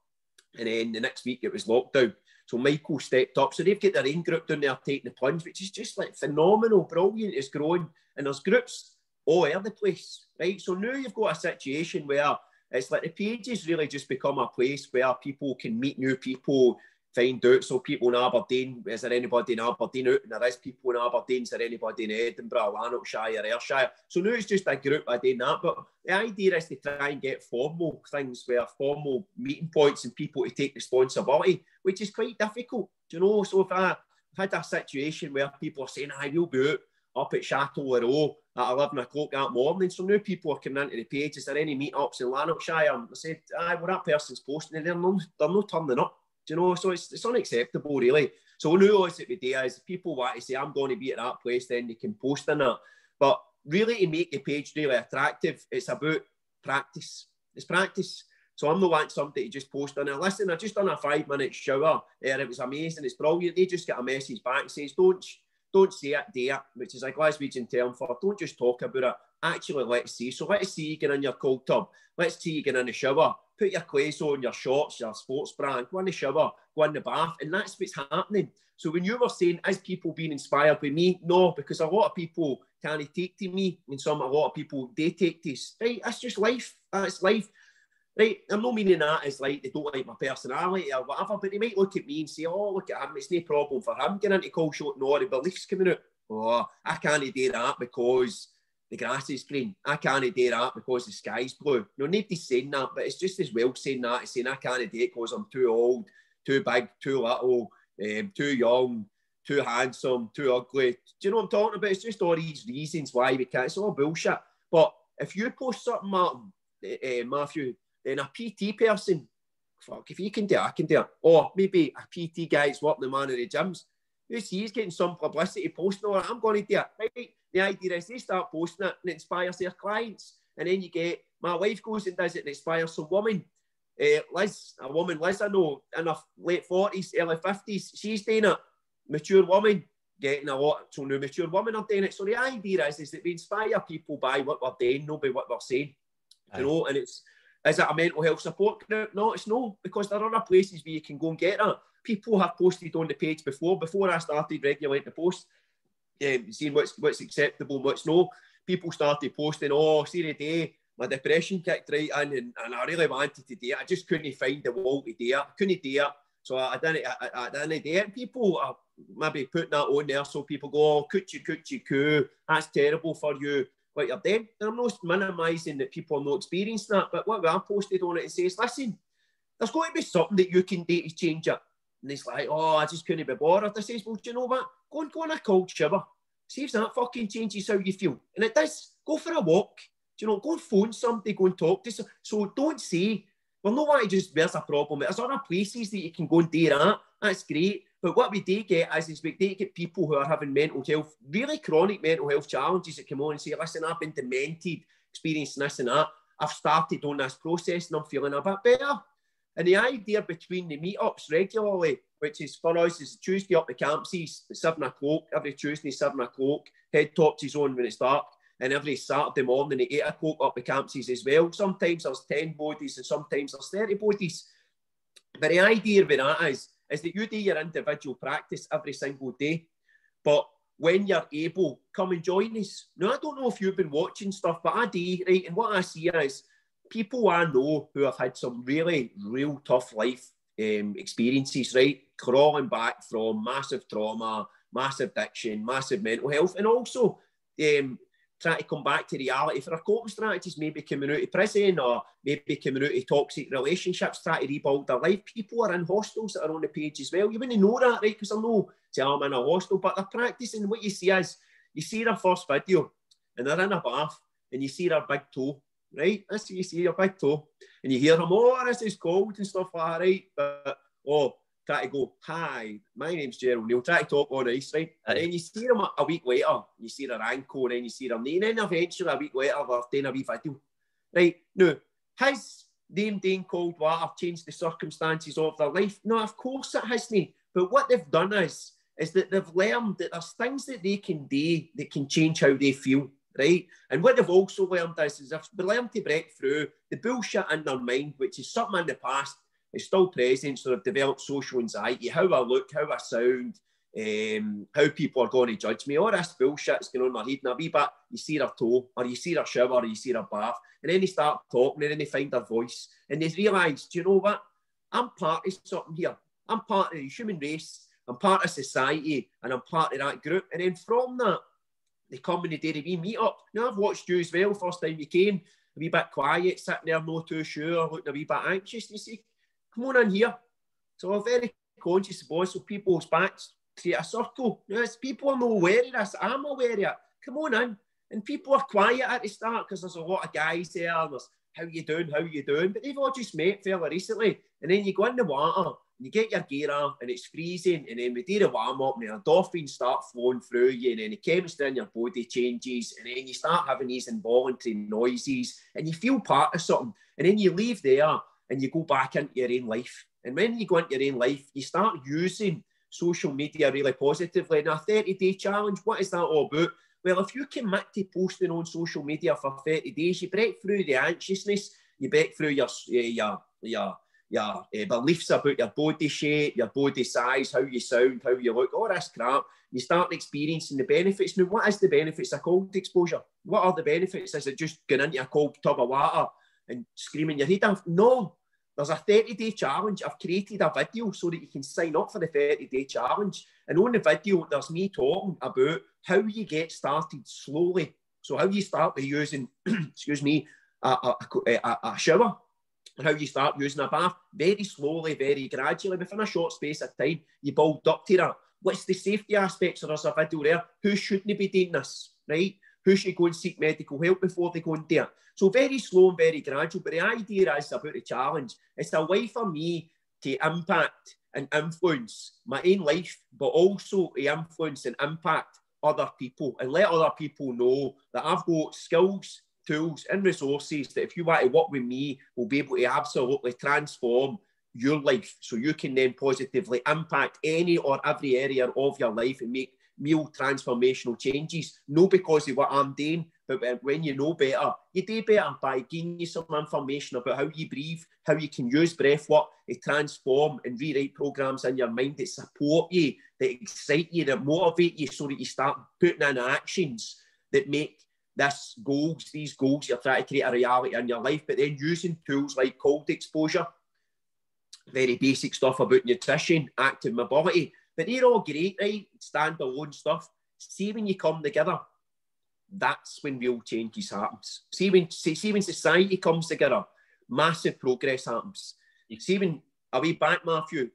And then the next week it was lockdown. So Michael stepped up. So they've got their own group down there taking the plunge, which is just like phenomenal, brilliant. It's growing. And there's groups all over the place, right? So now you've got a situation where it's like the pages really just become a place where people can meet new people, find out. So people in Aberdeen, is there anybody in Aberdeen out? And there is people in Aberdeen, is there anybody in Edinburgh, Lanarkshire, Ayrshire? So now it's just a group of doing that. But the idea is to try and get formal things where formal meeting points and people to take responsibility, which is quite difficult. Do you know? So if I, I've had a situation where people are saying, I will be out up at Chateau Row at 11 o'clock that morning. So now people are coming into the page. Is there any meetups in Lanarkshire? I said, aye, well, that person's posting and they're not, they're not turning up. Do you know? So it's, it's unacceptable, really. So now is it the day is people want to say, I'm going to be at that place, then they can post in that. But really, to make the page really attractive, it's about practice. It's practice. So I'm not wanting somebody to just post on it. Listen, I just done a five minute shower. Yeah, it was amazing. It's brilliant. They just get a message back and says, don't don't say it there, which is a Glaswegian term for don't just talk about it. Actually, let's see. So let's see you get in your cold tub. Let's see you get in the shower. Put your clothes on, your shorts, your sports brand. Go in the shower, go in the bath, and that's what's happening. So when you were saying, is people being inspired by me? No, because a lot of people can't take to me, and some a lot of people they take to. Right, that's just life. That's life. Right, I'm not meaning that as like they don't like my personality or whatever, but they might look at me and say, "Oh, look at him. It's no problem for him getting into call shot and all the beliefs coming out." Oh, I can't do that because the grass is green. I can't do that because the sky's blue. No, nobody's saying that, but it's just as well saying that. It's saying I can't do it because I'm too old, too big, too little, um, too young, too handsome, too ugly. Do you know what I'm talking about? It's just all these reasons why we can't. It's all bullshit. But if you post something, Martin, uh, Matthew, then a PT person, fuck, if you can do it, I can do it. Or maybe a PT guy's working the man in the gyms. You see, he's getting some publicity posting all that. I'm going to do it. Right? The idea is they start posting it and it inspires their clients. And then you get, my wife goes and does it and inspires some woman. Uh, Liz, a woman, Liz, I know, in her late 40s, early 50s, she's doing it. Mature woman, getting a lot. So new mature women are doing it. So the idea is, is that we inspire people by what we're doing, not by what we're saying. Aye. You know, and it's is it a mental health support group? No, it's no, because there are other places where you can go and get it. People have posted on the page before, before I started regulating the post, um, seeing what's what's acceptable and what's no. People started posting, oh, see the day, my depression kicked right in and, and I really wanted to do it. I just couldn't find the wall to do it. I couldn't do it. So I, I didn't, I, I, didn't do it. people are maybe putting that on there so people go, oh, coochie, coochie, coo, that's terrible for you what you're doing. And I'm not minimising that people are not experiencing that, but what I posted on it and says, listen, there's going to be something that you can do to change it. And he's like, oh, I just couldn't be bothered. I says, well, do you know what? Go and go on a cold shower. See if that fucking changes how you feel. And it does. Go for a walk. Do you know, go and phone somebody, go and talk to some. So don't say, well, no why just there's a problem. There's other places that you can go and do that. That's great. But what we do get is, is we do get people who are having mental health, really chronic mental health challenges that come on and say, listen, I've been demented, experiencing this and that. I've started on this process and I'm feeling a bit better. And the idea between the meetups regularly, which is for us, is Tuesday up the Campsies at seven o'clock, every Tuesday, seven o'clock. Head tops is on when it's dark. And every Saturday morning at eight o'clock up the Campsies as well. Sometimes there's 10 bodies and sometimes there's 30 bodies. But the idea with that is is that you do your individual practice every single day. But when you're able, come and join us. Now, I don't know if you've been watching stuff, but I do, right? And what I see is people I know who have had some really, real tough life um, experiences, right? Crawling back from massive trauma, massive addiction, massive mental health, and also um, trying to come back to reality for our coping strategies, maybe coming out of prison or maybe coming out of toxic relationships, trying to rebuild their life. People are in hostels that are on the page as well. You wouldn't know that, right? Because I know, say, I'm in a hostel, but they're practicing. What you see is, you see their first video and they're in a bath and you see their big toe, right? That's what you see, your big toe. And you hear them, oh, this is cold and stuff like that, right? But, oh, try to go, hi, my name's Gerald Neil, try to talk on ice, right? And then you see them a, week later, you see their ankle, and then you see their knee, and then eventually a week later, they're doing a wee video. Right, now, has them doing cold water changed the circumstances of their life? No, of course it hasn't. But what they've done is, is that they've learned that there's things that they can do that can change how they feel, right? And what they've also learned is, is they've learned to break through the bullshit in their mind, which is something in the past it's still present, sort of developed social anxiety, how I look, how I sound, um, how people are going to judge me. All this bullshit is going on in my head. And a wee bit, you see their toe, or you see their shower, or you see their bath, and then they start talking, and then they find their voice, and they realise, do you know what? I'm part of something here. I'm part of the human race. I'm part of society, and I'm part of that group. And then from that, they come and they wee meet up. Now I've watched you as well. First time you came, a wee bit quiet, sitting there, not too sure, looking a wee bit anxious. You see, come on in here. So I'm very conscious of so people's backs create a circle. Yes, people are not aware of this. I'm aware of it. Come on in. And people are quiet at the start because there's a lot of guys there. There's how you doing, how you doing. But they've all just met fairly recently. And then you go in the water and you get your gear on and it's freezing. And then we do the warm up and the endorphins start flowing through you. And then the chemistry in your body changes. And then you start having these involuntary noises and you feel part of something. And then you leave there and you go back into your own life. And when you go into your own life, you start using social media really positively. Now, a 30 day challenge, what is that all about? Well, if you commit to posting on social media for 30 days, you break through the anxiousness, you break through your, your, your, your uh, beliefs about your body shape, your body size, how you sound, how you look, all this crap. You start experiencing the benefits. Now, what is the benefits of cold exposure? What are the benefits? Is it just going into a cold tub of water and screaming your head off? No, there's a 30 day challenge. I've created a video so that you can sign up for the 30 day challenge. And on the video, there's me talking about how you get started slowly. So, how you start by using, excuse me, a, a, a, a shower and how you start using a bath very slowly, very gradually. Within a short space of time, you build up to that. What's the safety aspects? There's a video there. Who shouldn't be doing this, right? Who should go and seek medical help before they go do it? So very slow and very gradual. But the idea is about the challenge. It's a way for me to impact and influence my own life, but also to influence and impact other people and let other people know that I've got skills, tools, and resources that if you want to work with me, will be able to absolutely transform your life so you can then positively impact any or every area of your life and make real transformational changes. Not because of what I'm doing, but when you know better, you do better by giving you some information about how you breathe, how you can use breath work to transform and rewrite programs in your mind that support you, that excite you, that motivate you so that you start putting in actions that make this goals, these goals you're trying to create a reality in your life, but then using tools like cold exposure, very basic stuff about nutrition, active mobility, but they're all great, right? Standalone stuff. See when you come together, that's when real changes happens. See when see, see when society comes together, massive progress happens. You see when a way back, Matthew,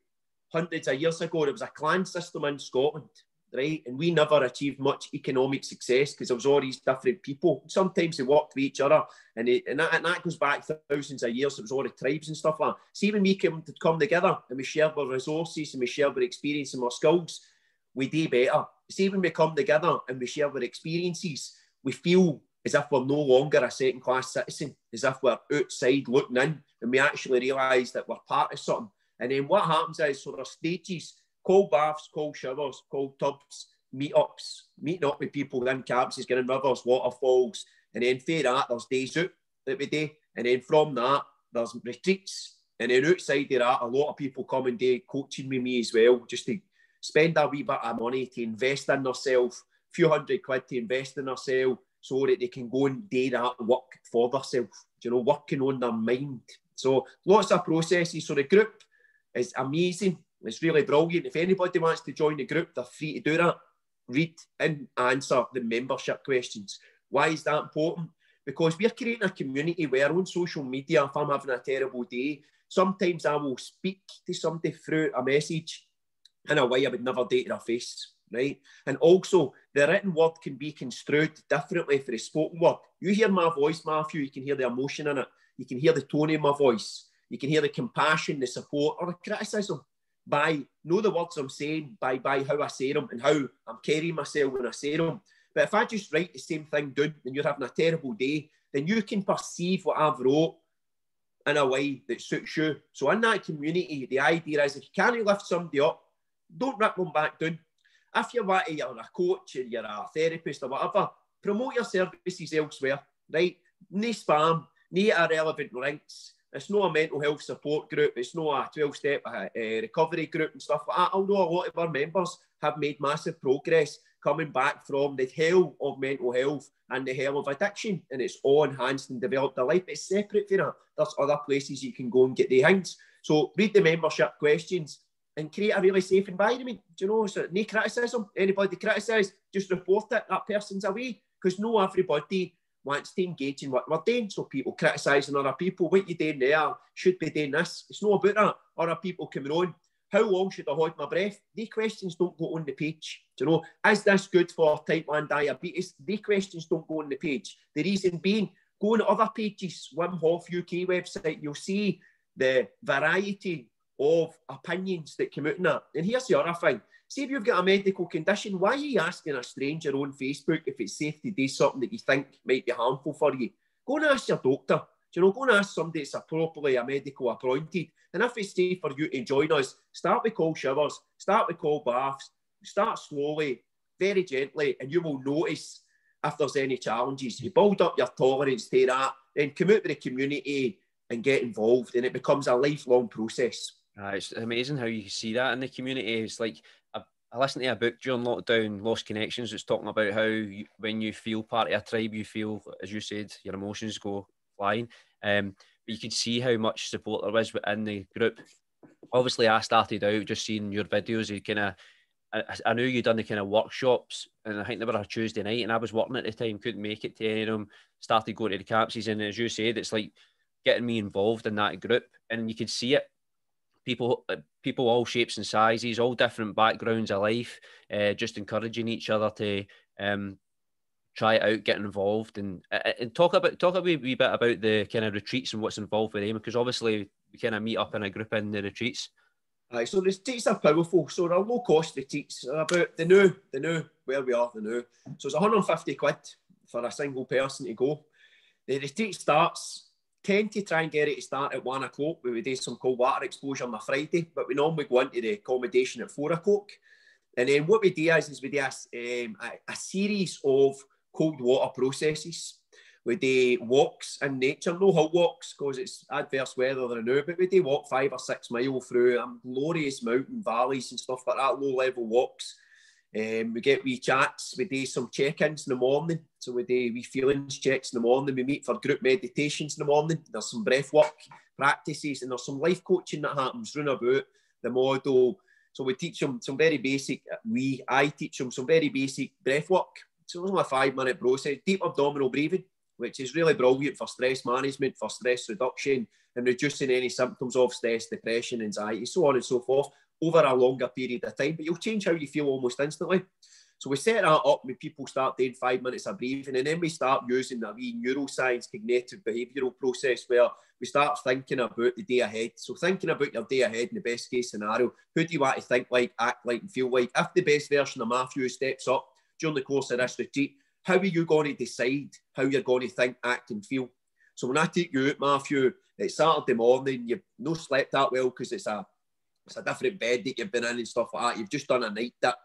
hundreds of years ago, there was a clan system in Scotland right? And we never achieved much economic success because there was all these different people. Sometimes they worked with each other, and, it, and, that, and that goes back thousands of years. It was all the tribes and stuff like that. See, when we come to come together and we share our resources and we share our experience and our skills, we do better. See, when we come together and we share our experiences, we feel as if we're no longer a second class citizen, as if we're outside looking in, and we actually realise that we're part of something. And then what happens is, so there are stages cold baths, cold showers, cold tubs, meetups, meeting up with people in cabs, getting rivers, waterfalls, and then for that, there's days out that we do, and then from that, there's retreats, and then outside of that, a lot of people come and do coaching with me as well, just to spend a wee bit of money to invest in themselves, a few hundred quid to invest in themselves, so that they can go and do that work for themselves, you know, working on their mind. So lots of processes. So the group is amazing. It's really brilliant. If anybody wants to join the group, they're free to do that. Read and answer the membership questions. Why is that important? Because we're creating a community where on social media, if I'm having a terrible day, sometimes I will speak to somebody through a message in a way I would never do their face, right? And also, the written word can be construed differently for the spoken word. You hear my voice, Matthew, you can hear the emotion in it. You can hear the tone in my voice. You can hear the compassion, the support, or the criticism by know the words I'm saying, by by how I say them and how I'm carrying myself when I say them. But if I just write the same thing down and you're having a terrible day, then you can perceive what I've wrote in a way that suits you. So in that community, the idea is if you can't lift somebody up, don't rip them back down. If you're, you're a coach or you're a therapist or whatever, promote your services elsewhere, right? No spam, no irrelevant links. It's not a mental health support group. It's not a 12 step uh, uh, recovery group and stuff like. I know a lot of our members have made massive progress coming back from the hell of mental health and the hell of addiction. And it's all enhanced and developed their life. It's separate from that. There's other places you can go and get the hints. So read the membership questions and create a really safe environment. Do you know? So no criticism. Anybody criticise, just report it. That person's away. Because no everybody wants to engage in what we're doing. So people criticising other people, what you doing there, should be doing this. It's not about that. Other people coming on. How long should I hold my breath? The questions don't go on the page. Do you know, is this good for type 1 diabetes? The questions don't go on the page. The reason being, go on other pages, Wim Hof UK website, you'll see the variety of opinions that come out in that. And here's the other thing See if you've got a medical condition, why are you asking a stranger on Facebook if it's safe to do something that you think might be harmful for you? Go and ask your doctor. you know, go and ask somebody that's a properly a medical appointed. And if it's safe for you to join us, start with cold showers, start with cold baths, start slowly, very gently, and you will notice if there's any challenges. You build up your tolerance to that, then come out to the community and get involved, and it becomes a lifelong process. Uh, it's amazing how you see that in the community. It's like I, I listened to a book during lockdown, Lost Connections. It's talking about how you, when you feel part of a tribe, you feel, as you said, your emotions go flying. Um, but you can see how much support there was within the group. Obviously, I started out just seeing your videos. You kind of, I, I knew you'd done the kind of workshops, and I think they were a Tuesday night, and I was working at the time, couldn't make it to any of them. Started going to the camps, and as you said, it's like getting me involved in that group, and you could see it. People, uh, people, all shapes and sizes, all different backgrounds of life, uh, just encouraging each other to um, try it out, get involved, and uh, uh, and talk about talk a wee, wee bit about the kind of retreats and what's involved with them, because obviously we kind of meet up in a group in the retreats. Aye, so the retreats are powerful. So they're low cost retreats. About the new, the new where we are, the new. So it's 150 quid for a single person to go. The retreat starts tend to try and get it to start at one o'clock. We would do some cold water exposure on a Friday, but we normally go into the accommodation at four o'clock. And then what we do is, is we do a, um, a, a, series of cold water processes. We do walks in nature, no hot walks because it's adverse weather there now, but we do walk five or six mile through um, glorious mountain valleys and stuff like that, low level walks. Um, we get wee chats, we do some check-ins in the morning. So we do wee feelings checks in the morning. We meet for group meditations in the morning. There's some breath work practices and there's some life coaching that happens round about the model. So we teach them some very basic, we, I teach them some very basic breath work. So it's only a five minute process, deep abdominal breathing, which is really brilliant for stress management, for stress reduction and reducing any symptoms of stress, depression, anxiety, so on and so forth over a longer period of time, but you'll change how you feel almost instantly. So we set that up when people start doing five minutes of breathing, and then we start using a wee neuroscience cognitive behavioural process where we start thinking about the day ahead. So thinking about your day ahead in the best case scenario, who do you want to think like, act like, and feel like? If the best version of Matthew steps up during the course of this retreat, how are you going to decide how you're going to think, act, and feel? So when I take you out, Matthew, it's Saturday morning, you've no slept that well because it's a it's a different bed that you've been in and stuff like that. You've just done a night dip.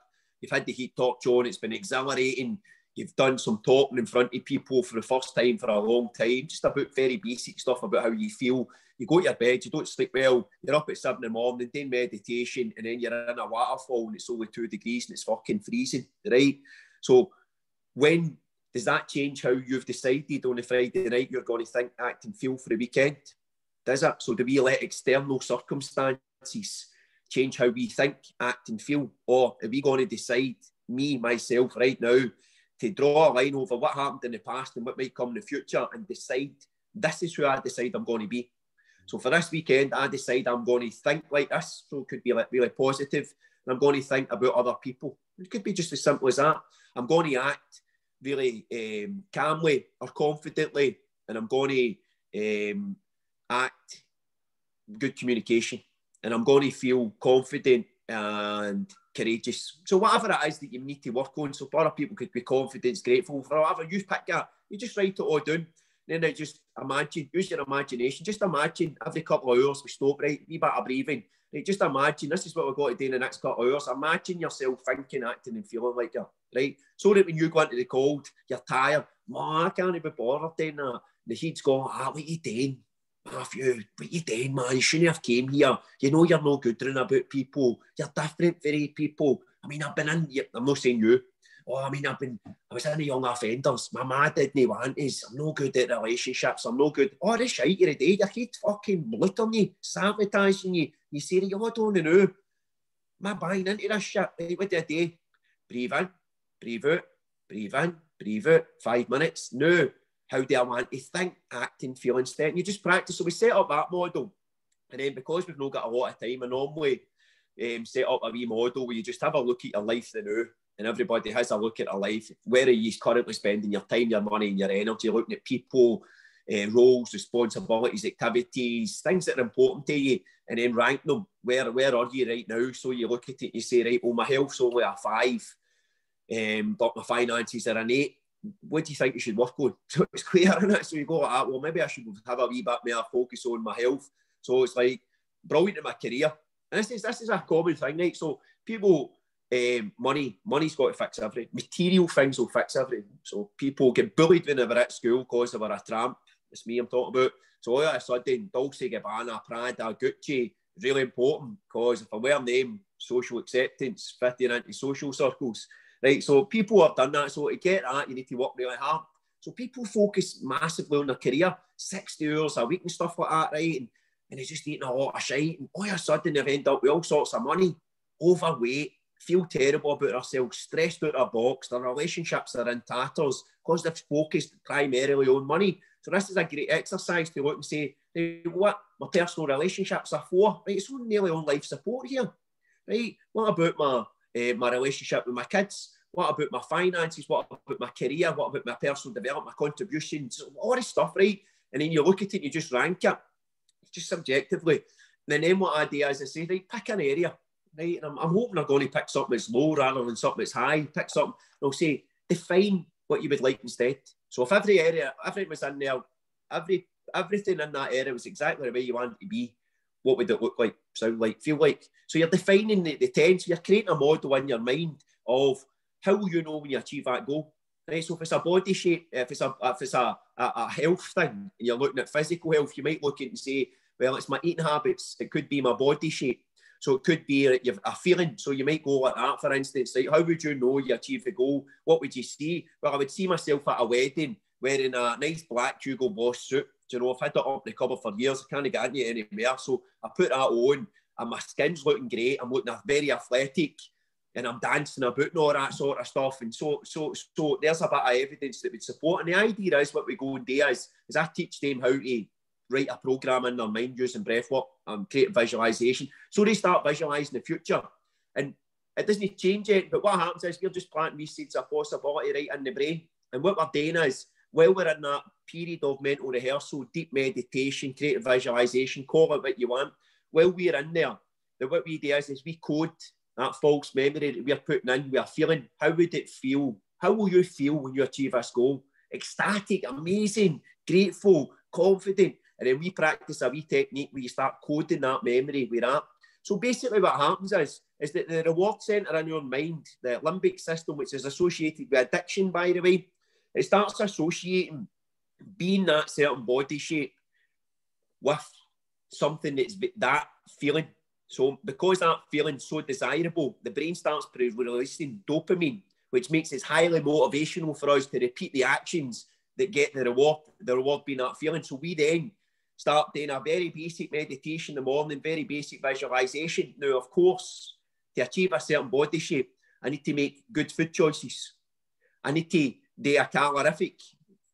You've had the heat torch on. It's been exhilarating. You've done some talking in front of people for the first time for a long time, just about very basic stuff about how you feel. You go to your bed, you don't sleep well, you're up at seven in the morning, doing meditation, and then you're in a waterfall and it's only two degrees and it's fucking freezing, right? So when does that change how you've decided on a Friday night you're going to think, act, and feel for the weekend? Does it? So do we let external circumstances change how we think, act, and feel? Or are we going to decide, me, myself, right now, to draw a line over what happened in the past and what might come in the future and decide this is who I decide I'm going to be? So for this weekend, I decide I'm going to think like this. So it could be like really positive, and I'm going to think about other people. It could be just as simple as that. I'm going to act really um, calmly or confidently, and I'm going to um, act good communication and I'm going to feel confident and courageous. So whatever it is that you need to work on, so other people could be confident, grateful for whatever you pick up, you just write it all down. Then I just imagine, use your imagination. Just imagine every couple of hours we stop, right? Bit of breathing. Right? Just imagine this is what we've got to do in the next couple of hours. Imagine yourself thinking, acting, and feeling like that, right? So that when you go into the cold, you're tired. Man, I can't be bothered doing that. The heat's going, ah, what are you doing? Matthew, what you doing, man? You shouldn't have came here. You know you're no good running about people. You're different for people. I mean, I've been in, I'm not saying you. Oh, I mean, I've been, I was in the young offenders. My mad didn't want is I'm no good at relationships. I'm no good. Oh, this shite you're a day. Your kid fucking on you, sabotaging you. You say, you what don't know. Man, buying into this shit. What do I do? Breathe in, breathe out, breathe in, breathe out. Five minutes. No how do I want to think, act, and feel instead? And you just practice. So we set up that model. And then because we've not got a lot of time, I normally um, set up a wee model where you just have a look at your life the now. And everybody has a look at a life. Where are you currently spending your time, your money, and your energy? Looking at people, uh, roles, responsibilities, activities, things that are important to you, and then rank them. Where where are you right now? So you look at it, you say, right, well, my health's only a five, um, but my finances are an eight what do you think you should work on? So it's clear, isn't it? So you go like that, well, maybe I should have a wee bit more focus on my health. So it's like brilliant in my career. And this is this is a common thing, right? So people um, money, money's got to fix everything. Material things will fix everything. So people get bullied when they were at school because they were a tramp. It's me I'm talking about. So all of a sudden, Dolce Gabbana, Prada, Gucci, really important because if I wear them, social acceptance, fitting into social circles, right? So people have done that. So to get that, you need to work really hard. So people focus massively on their career, 60 hours a week and stuff like that, right? And, and they're just eating a lot of shit. And all of a sudden, they've ended up with all sorts of money, overweight, feel terrible about themselves, stressed out of box, their relationships are in tatters because they've focused primarily on money. So this is a great exercise to look and say, hey, what my personal relationships are for, right? It's nearly on life support here, right? What about my uh, my relationship with my kids? What about my finances? What about my career? What about my personal development, my contributions? All this stuff, right? And then you look at it and you just rank it, just subjectively. And then what I do is I say, right, pick an area right? And I'm, I'm hoping they're going to pick something that's low rather than something that's high. Pick something, I'll say, define what you would like instead. So if every area, everything was in there, every everything in that area was exactly the way you want it to be, what would it look like, sound like, feel like? So you're defining the, the tense, you're creating a model in your mind of how will you know when you achieve that goal. Right, so if it's a body shape, if it's a if it's a, a, a health thing, and you're looking at physical health, you might look at and say, well, it's my eating habits. It could be my body shape. So it could be a feeling. So you might go like that, for instance. Like, how would you know you achieved the goal? What would you see? Well, I would see myself at a wedding wearing a nice black Hugo Boss suit. Do you know, I've had that up the cupboard for years. I can't get it anymore. So I put that on and my skin's looking great. I'm looking very athletic and I'm dancing about and all that sort of stuff. And so, so, so there's a bit of evidence that would support. And the idea is what we go and do is, is I teach them how to write a program in their mind using breathwork um, and create visualization. So they start visualizing the future. And it doesn't change it, but what happens is we're just planting these seeds of possibility right in the brain. And what we're doing is, while we're in that period of mental rehearsal, deep meditation, creative visualization, call it what you want, while we're in there, then what we do is, is we code that false memory that we're putting in, we are feeling, how would it feel? How will you feel when you achieve this goal? Ecstatic, amazing, grateful, confident. And then we practice a wee technique where you start coding that memory with that. So basically what happens is, is that the reward centre in your mind, the limbic system, which is associated with addiction, by the way, it starts associating being that certain body shape with something that's that feeling. So because that feeling's so desirable, the brain starts releasing dopamine, which makes it highly motivational for us to repeat the actions that get the reward, the reward being that feeling. So we then start doing a very basic meditation in the morning, very basic visualization. Now, of course, to achieve a certain body shape, I need to make good food choices. I need to do a calorific.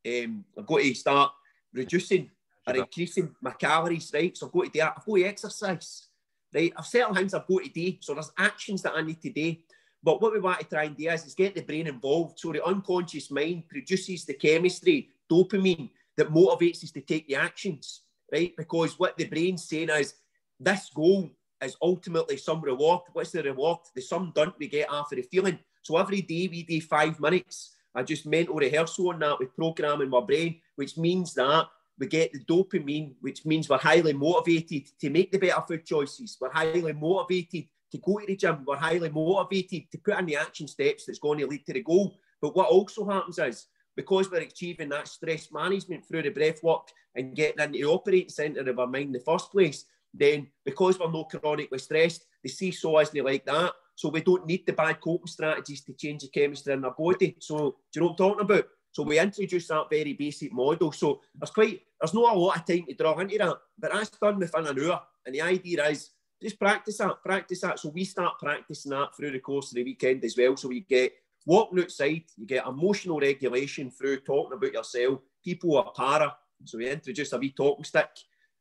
Um, I've got to start reducing or increasing my calories, right? So I've got to do that. I've got to exercise, right? I've certain things I've got to do. So there's actions that I need to do. But what we want to try and do is, is get the brain involved. So the unconscious mind produces the chemistry, dopamine, that motivates us to take the actions right? Because what the brain's saying is this goal is ultimately some reward. What's the reward? The sum done we get after the feeling. So every day we do five minutes. I just mental rehearsal on that with programming my brain, which means that we get the dopamine, which means we're highly motivated to make the better food choices. We're highly motivated to go to the gym. We're highly motivated to put in the action steps that's going to lead to the goal. But what also happens is because we're achieving that stress management through the breath work and getting into the operating centre of our mind in the first place, then because we're not chronically stressed, the seesaw isn't like that. So we don't need the bad coping strategies to change the chemistry in our body. So do you know what I'm talking about? So we introduce that very basic model. So there's quite there's not a lot of time to draw into that, but that's done within an hour. And the idea is just practice that, practice that. So we start practicing that through the course of the weekend as well. So we get Walking outside, you get emotional regulation through talking about yourself. People are para, so we introduce a wee talking stick,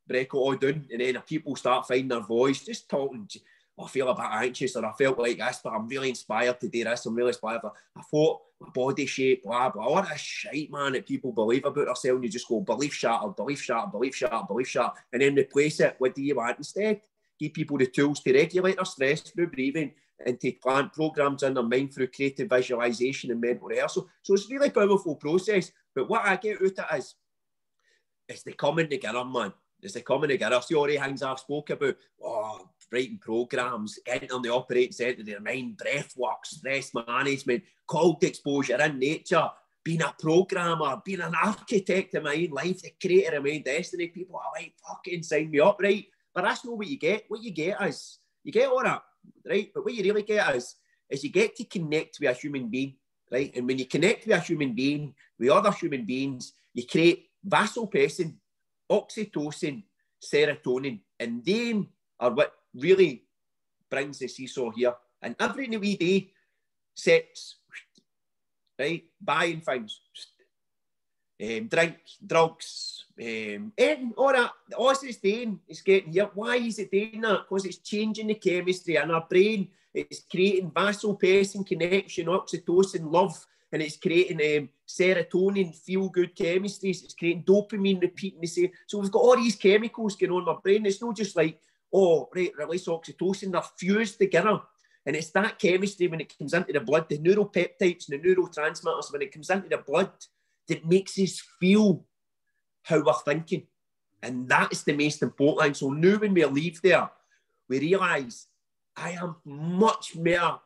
break it all down, and then people start finding their voice, just talking. I feel a bit anxious, or I felt like this, but I'm really inspired to do this. I'm really inspired. I thought my body shape, blah blah. What a shite, man, that people believe about themselves. And you just go belief shattered, belief shattered, belief shattered, belief shattered, and then replace it. What do you want instead? Give people the tools to regulate their stress through breathing, and to plant programs in their mind through creative visualization and mental rehearsal. So it's a really powerful process. But what I get out of it is, it's the coming together, man. It's the coming together. See all the things I've spoke about. Oh, writing programs, entering the operating centre their mind, breath work, stress management, cold exposure in nature, being a programmer, being an architect in my own life, the creator of my own destiny. People are like, fucking sign me up, right? But that's not what you get. What you get is, you get all that, right? But what you really get is, is you get to connect with a human being, right? And when you connect with a human being, with other human beings, you create vasopressin, oxytocin, serotonin, and they are what really brings the seesaw here. And every we do, sets, right? Buying things, um, drink, drugs, um, and all that. All it's doing is getting here. Why is it doing that? Because it's changing the chemistry in our brain. It's creating vasopressin connection, oxytocin, love, and it's creating um, serotonin, feel good chemistries. It's creating dopamine, repeating the same. So we've got all these chemicals going on in our brain. It's not just like, oh, right, release oxytocin. They're fused together. And it's that chemistry when it comes into the blood, the neuropeptides and the neurotransmitters, when it comes into the blood, that makes us feel how we're thinking. And that is the most important thing. So now when we leave there, we realise I am much more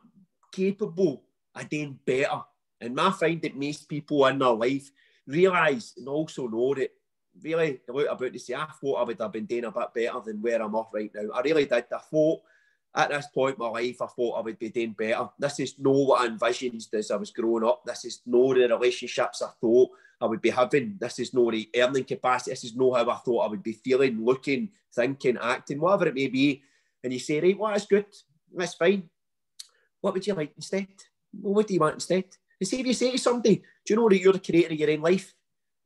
capable of doing better. And I find that most people in their life realise and also know that really about to say I thought I would have been doing a bit better than where I'm off right now. I really did. I thought at this point in my life, I thought I would be doing better. This is no what I envisioned as I was growing up. This is no the relationships I thought I would be having. This is no the earning capacity. This is no how I thought I would be feeling, looking, thinking, acting, whatever it may be. And you say, right, well, that's good. That's fine. What would you like instead? Well, what do you want instead? And see if you say to somebody, do you know that you're the creator of your own life,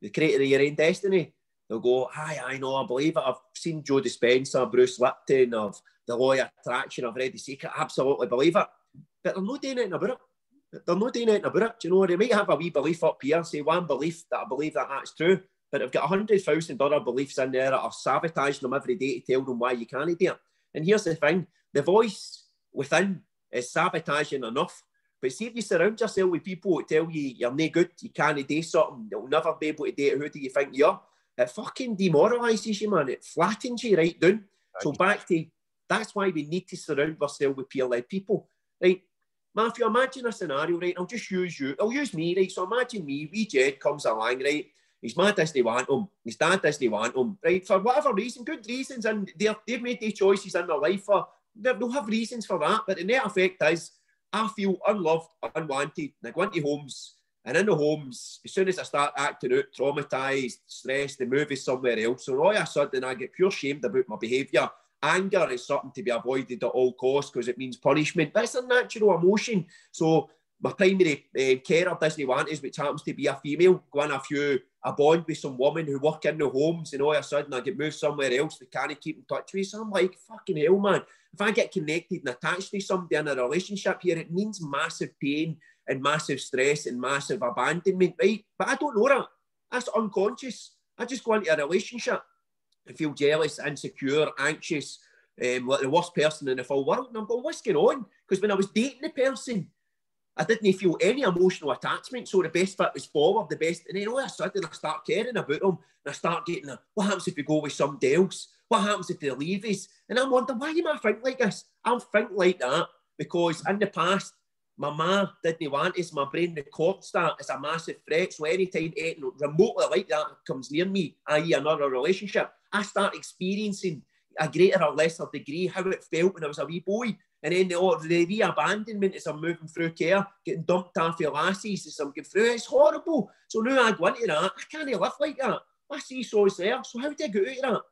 the creator of your own destiny? They'll go, hi, I know, I believe it. I've seen Joe Dispenza, Bruce Lipton, of the law of attraction, I've read The Secret, absolutely believe it. But they're not doing anything about it. They're not doing anything about it. Do you know, they might have a wee belief up here, say one belief that I believe that that's true, but I've got a hundred thousand other beliefs in there that are sabotaging them every day to tell them why you can't do it. And here's the thing, the voice within is sabotaging enough. But see if you surround yourself with people who tell you you're no good, you can't do something, you'll never be able to do it, who do you think you are? It fucking demoralises you, man. It flattens you right down. So back to that's why we need to surround ourselves with peer-led people, right? Matthew, imagine a scenario, right? I'll just use you. I'll use me, right? So imagine me, wee Jed comes along, right? His mad doesn't want him. His dad doesn't want him, right? For whatever reason, good reasons, and they've made their choices in their life for. They'll have reasons for that, but the net effect is I feel unloved, unwanted, and I go into homes and in the homes, as soon as I start acting out, traumatised, stressed, they move us somewhere else. So all of a sudden, I get pure shamed about my behaviour. Anger is something to be avoided at all costs because it means punishment. That's a natural emotion. So my primary uh, carer doesn't want is, which happens to be a female, going a few, a bond with some woman who work in the homes, and all of a sudden I get moved somewhere else, they can't keep in touch with. me. So I'm like, fucking hell, man. If I get connected and attached to somebody in a relationship here, it means massive pain and massive stress and massive abandonment, right? But I don't know that. That's unconscious. I just go into a relationship and feel jealous, insecure, anxious, um, like the worst person in the whole world. And I'm going, what's going on? Because when I was dating the person, I didn't feel any emotional attachment. So the best fit was forward, the best. And then all of a sudden I start caring about them and I start getting, a, what happens if we go with somebody else? What happens if they leave us? And I'm wondering, why am I think like this? I'm think like that because in the past, my ma didn't want us. My brain records that as a massive threat. So anytime eh, anything remotely like that comes near me, i.e. another relationship, I start experiencing a greater or lesser degree how it felt when I was a wee boy. And then the, the re-abandonment as I'm moving through care, getting dumped off your lasses as I'm going through, it's horrible. So now I go into that, I can't live like that. My seesaw's there, so how do I get out of that?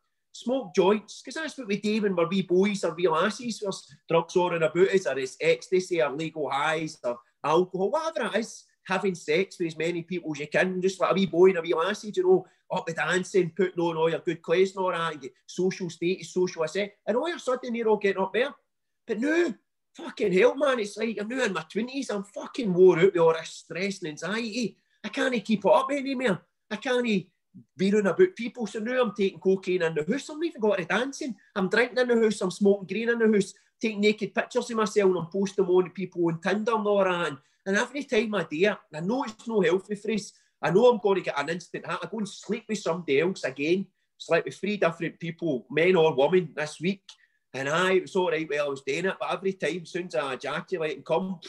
Smoke joints, because that's what we do when we're wee boys or wee lassies. There's drugs all about us, or it's ecstasy, or legal highs, or alcohol, whatever it is. Having sex with as many people as you can, just like a wee boy and a wee lassie, you know, up the dancing, putting on all your good clothes and all that, and social status, social asset, and all of a sudden you're all getting up there. But no, fucking hell, man, it's like I'm now in my 20s, I'm fucking wore out with all this stress and anxiety. I can't keep it up anymore. I can't veering about people. So now I'm taking cocaine in the house. I'm even got to dancing. I'm drinking in the house. I'm smoking green in the house. Taking naked pictures of myself and post them on people on Tinder and all that. And, every time I do it, I know it's no healthy for us. I know I'm going to get an instant hit. I go and sleep with somebody else again, sleep with three different people, men or women this week. And I, it was all right while I was doing it, but every time, as soon as I ejaculate and come,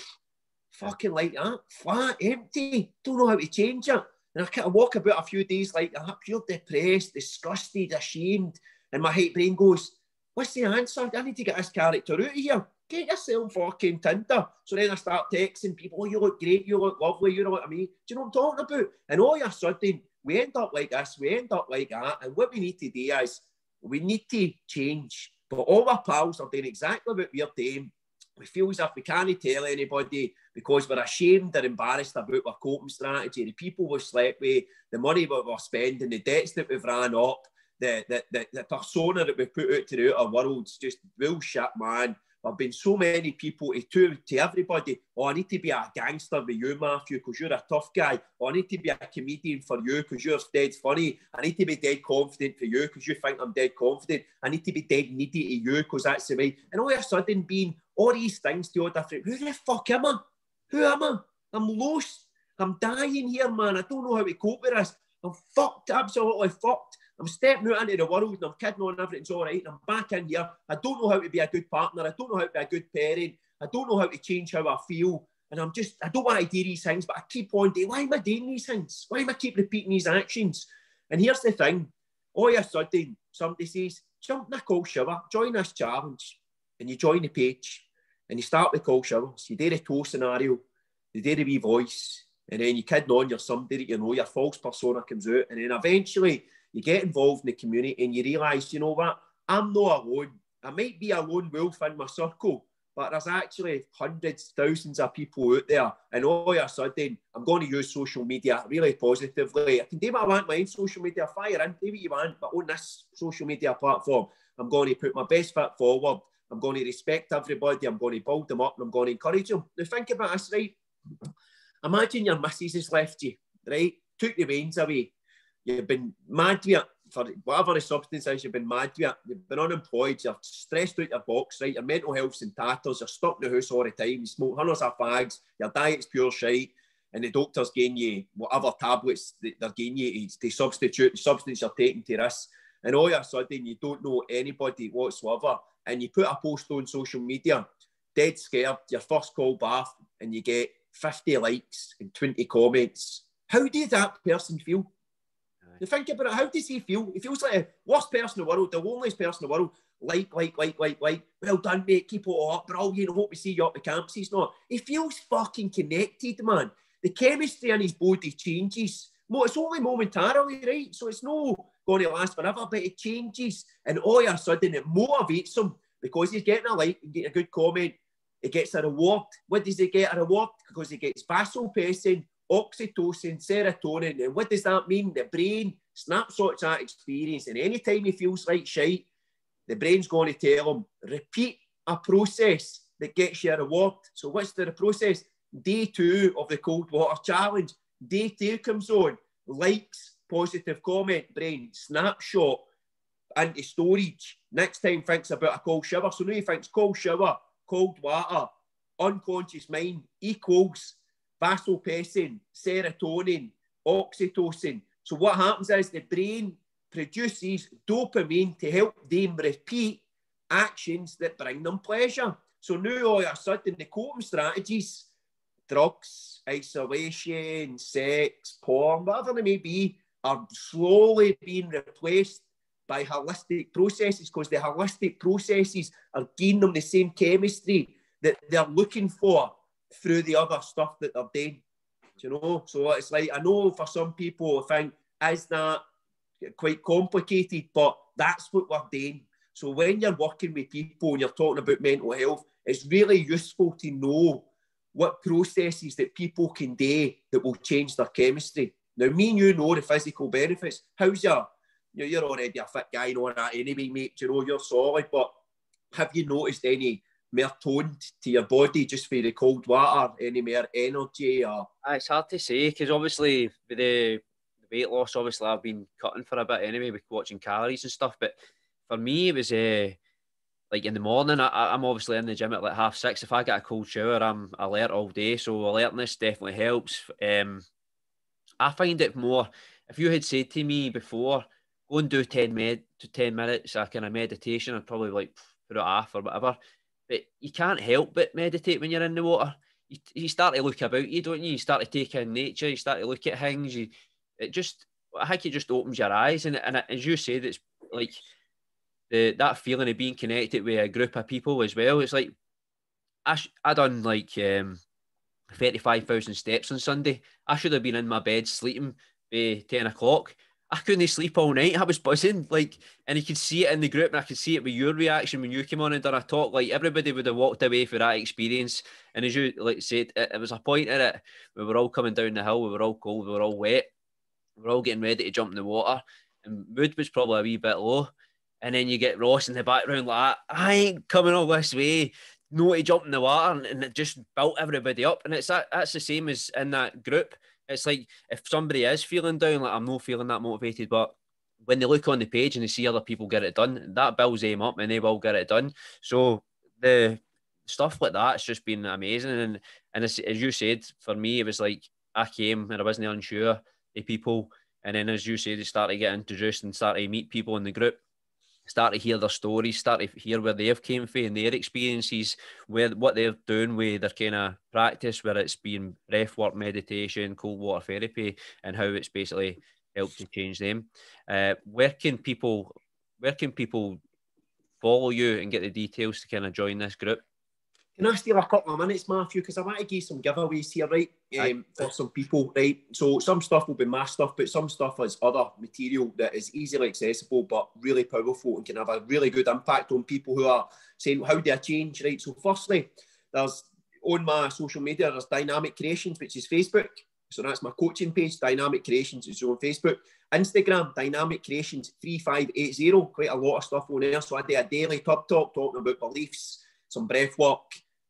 fucking like that, flat, empty, don't know how to change it. And I kind of walk about a few days like that, pure depressed, disgusted, ashamed. And my hate brain goes, What's the answer? I need to get this character out of here. Get yourself fucking Tinder. So then I start texting people, oh, you look great, you look lovely, you know what I mean? Do you know what I'm talking about? And all of a sudden, we end up like this, we end up like that. And what we need to do is we need to change. But all our pals are doing exactly what we're doing. We feel as if we can't tell anybody because we're ashamed or embarrassed about our coping strategy, the people we've slept with, the money we're spending, the debts that we've ran up the, the, the, the persona that we put out to the outer world is just bullshit, man. There have been so many people to, to, to everybody. Oh, I need to be a gangster with you, Matthew, because you're a tough guy. Oh, I need to be a comedian for you because you're dead funny. I need to be dead confident for you because you think I'm dead confident. I need to be dead needy to you because that's the way. And all of a sudden, being all these things to all different. Who the fuck am I? Who am I? I'm lost. I'm dying here, man. I don't know how to cope with this. I'm fucked, absolutely fucked. I'm stepping out into the world and I'm kidding on everything's all right. I'm back in here. I don't know how to be a good partner. I don't know how to be a good parent. I don't know how to change how I feel. And I'm just, I don't want to do these things, but I keep on doing, why am I doing these things? Why am I keep repeating these actions? And here's the thing. All of a sudden, somebody says, jump in a cold shower, join this challenge. And you join the page and you start with cold showers. You do the toe scenario, you do the wee voice, and then you kid on, you're somebody that you know, your false persona comes out. And then eventually you get involved in the community and you realise, you know what, I'm not alone. I might be a lone wolf in my circle, but there's actually hundreds, thousands of people out there. And all of a sudden, I'm going to use social media really positively. I can do what I want my own social media, fire in, do what you want, but on this social media platform, I'm going to put my best foot forward. I'm going to respect everybody. I'm going to build them up and I'm going to encourage them. Now, think about this, right? Imagine your missus has left you, right? Took the reins away you've been mad with it for whatever the substance is, you've been mad with it, you've been unemployed, you're stressed out your box, right? Your mental health's in tatters, you're stuck in the house all the time, you smoke hundreds of fags, your diet's pure shite, and the doctors giving you whatever tablets they're giving you to substitute the substance you're taking to this. And all of a sudden, you don't know anybody whatsoever, and you put a post on social media, dead scared, your first call bath, and you get 50 likes and 20 comments. How does that person feel? You think about it, how does he feel? He feels like the worst person in the world, the loneliest person in the world. Like, like, like, like, like. Well done, mate. Keep it up. Brilliant. Hope we see you up the camps. He's not. He feels fucking connected, man. The chemistry in his body changes. It's only momentarily, right? So it's no going to last forever, but it changes. And all of a sudden, it motivates him because he's getting a like, getting a good comment. He gets a reward. What does he get a reward? Because he gets vasopressin, oxytocin, serotonin. And what does that mean? The brain snapshots that experience. And anytime he feels like shite, the brain's going to tell him, repeat a process that gets you a reward. So what's the process? Day two of the cold water challenge. Day two comes on, likes, positive comment, brain, snapshot, into storage. Next time thinks about a cold shower. So now he thinks cold shower, cold water, unconscious mind equals vasopressin, serotonin, oxytocin. So what happens is the brain produces dopamine to help them repeat actions that bring them pleasure. So now all of a sudden the coping strategies, drugs, isolation, sex, porn, whatever they may be, are slowly being replaced by holistic processes because the holistic processes are giving them the same chemistry that they're looking for through the other stuff that they're doing. you know? So it's like I know for some people I think is that quite complicated, but that's what we're doing. So when you're working with people and you're talking about mental health, it's really useful to know what processes that people can do that will change their chemistry. Now, me and you know the physical benefits. How's your, you're already a fit guy and all that anyway, mate. You know, you're solid, but have you noticed any more toned to your body just for the cold water, any more energy or? Ah, it's hard to say because obviously with the weight loss, obviously I've been cutting for a bit anyway with watching calories and stuff. But for me, it was uh, like in the morning, I, I'm obviously in the gym at like half six. If I get a cold shower, I'm alert all day. So alertness definitely helps. Um, I find it more. If you had said to me before, go and do ten med to ten minutes, a kind of meditation, I'd probably like put it off or whatever. But you can't help but meditate when you're in the water. You, you start to look about you, don't you? You start to take in nature. You start to look at things. You, it just, I think it just opens your eyes. And, and as you said, it's like the that feeling of being connected with a group of people as well. It's like I sh- I done like um, thirty five thousand steps on Sunday. I should have been in my bed sleeping by ten o'clock. I couldn't sleep all night. I was buzzing, like, and you could see it in the group, and I could see it with your reaction when you came on and done a talk. Like everybody would have walked away for that experience. And as you like said, it, it was a point in it. We were all coming down the hill. We were all cold. We were all wet. We were all getting ready to jump in the water, and mood was probably a wee bit low. And then you get Ross in the background like, I ain't coming all this way. No to jump in the water, and it just built everybody up. And it's that that's the same as in that group. It's like if somebody is feeling down, like I'm not feeling that motivated, but when they look on the page and they see other people get it done, that builds them up and they will get it done. So the stuff like that's just been amazing. And and as, as you said, for me, it was like I came and I wasn't unsure of people. And then as you said, they started to get introduced and started to meet people in the group start to hear their stories, start to hear where they've came from and their experiences, where what they're doing with their kind of practice, where it's been breath work, meditation, cold water therapy, and how it's basically helped to change them. Uh, where can people where can people follow you and get the details to kind of join this group? Can I steal a couple of minutes, Matthew? Because I want to give some giveaways here, right? Um, for some people, right? So some stuff will be my stuff, but some stuff is other material that is easily accessible but really powerful and can have a really good impact on people who are saying, "How do I change?" Right. So firstly, there's on my social media, there's Dynamic Creations, which is Facebook. So that's my coaching page, Dynamic Creations, is on Facebook. Instagram, Dynamic Creations 3580. Quite a lot of stuff on there. So I do a daily top talk talking about beliefs, some breath work,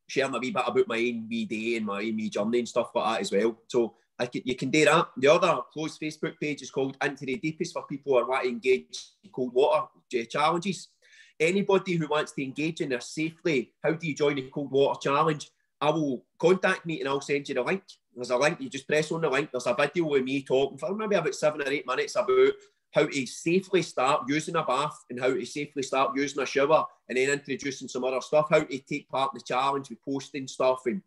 sharing a wee bit about my own wee day and my own wee journey and stuff like that as well. So I can, you can do that. The other closed Facebook page is called Into the Deepest for people who want to engage in cold water uh, challenges. Anybody who wants to engage in this safely, how do you join the cold water challenge? I will contact me and I'll send you the link. There's a link, you just press on the link. There's a video with me talking for maybe about seven or eight minutes about how to safely start using a bath and how to safely start using a shower and then introducing some other stuff, how to take part in the challenge with posting stuff. And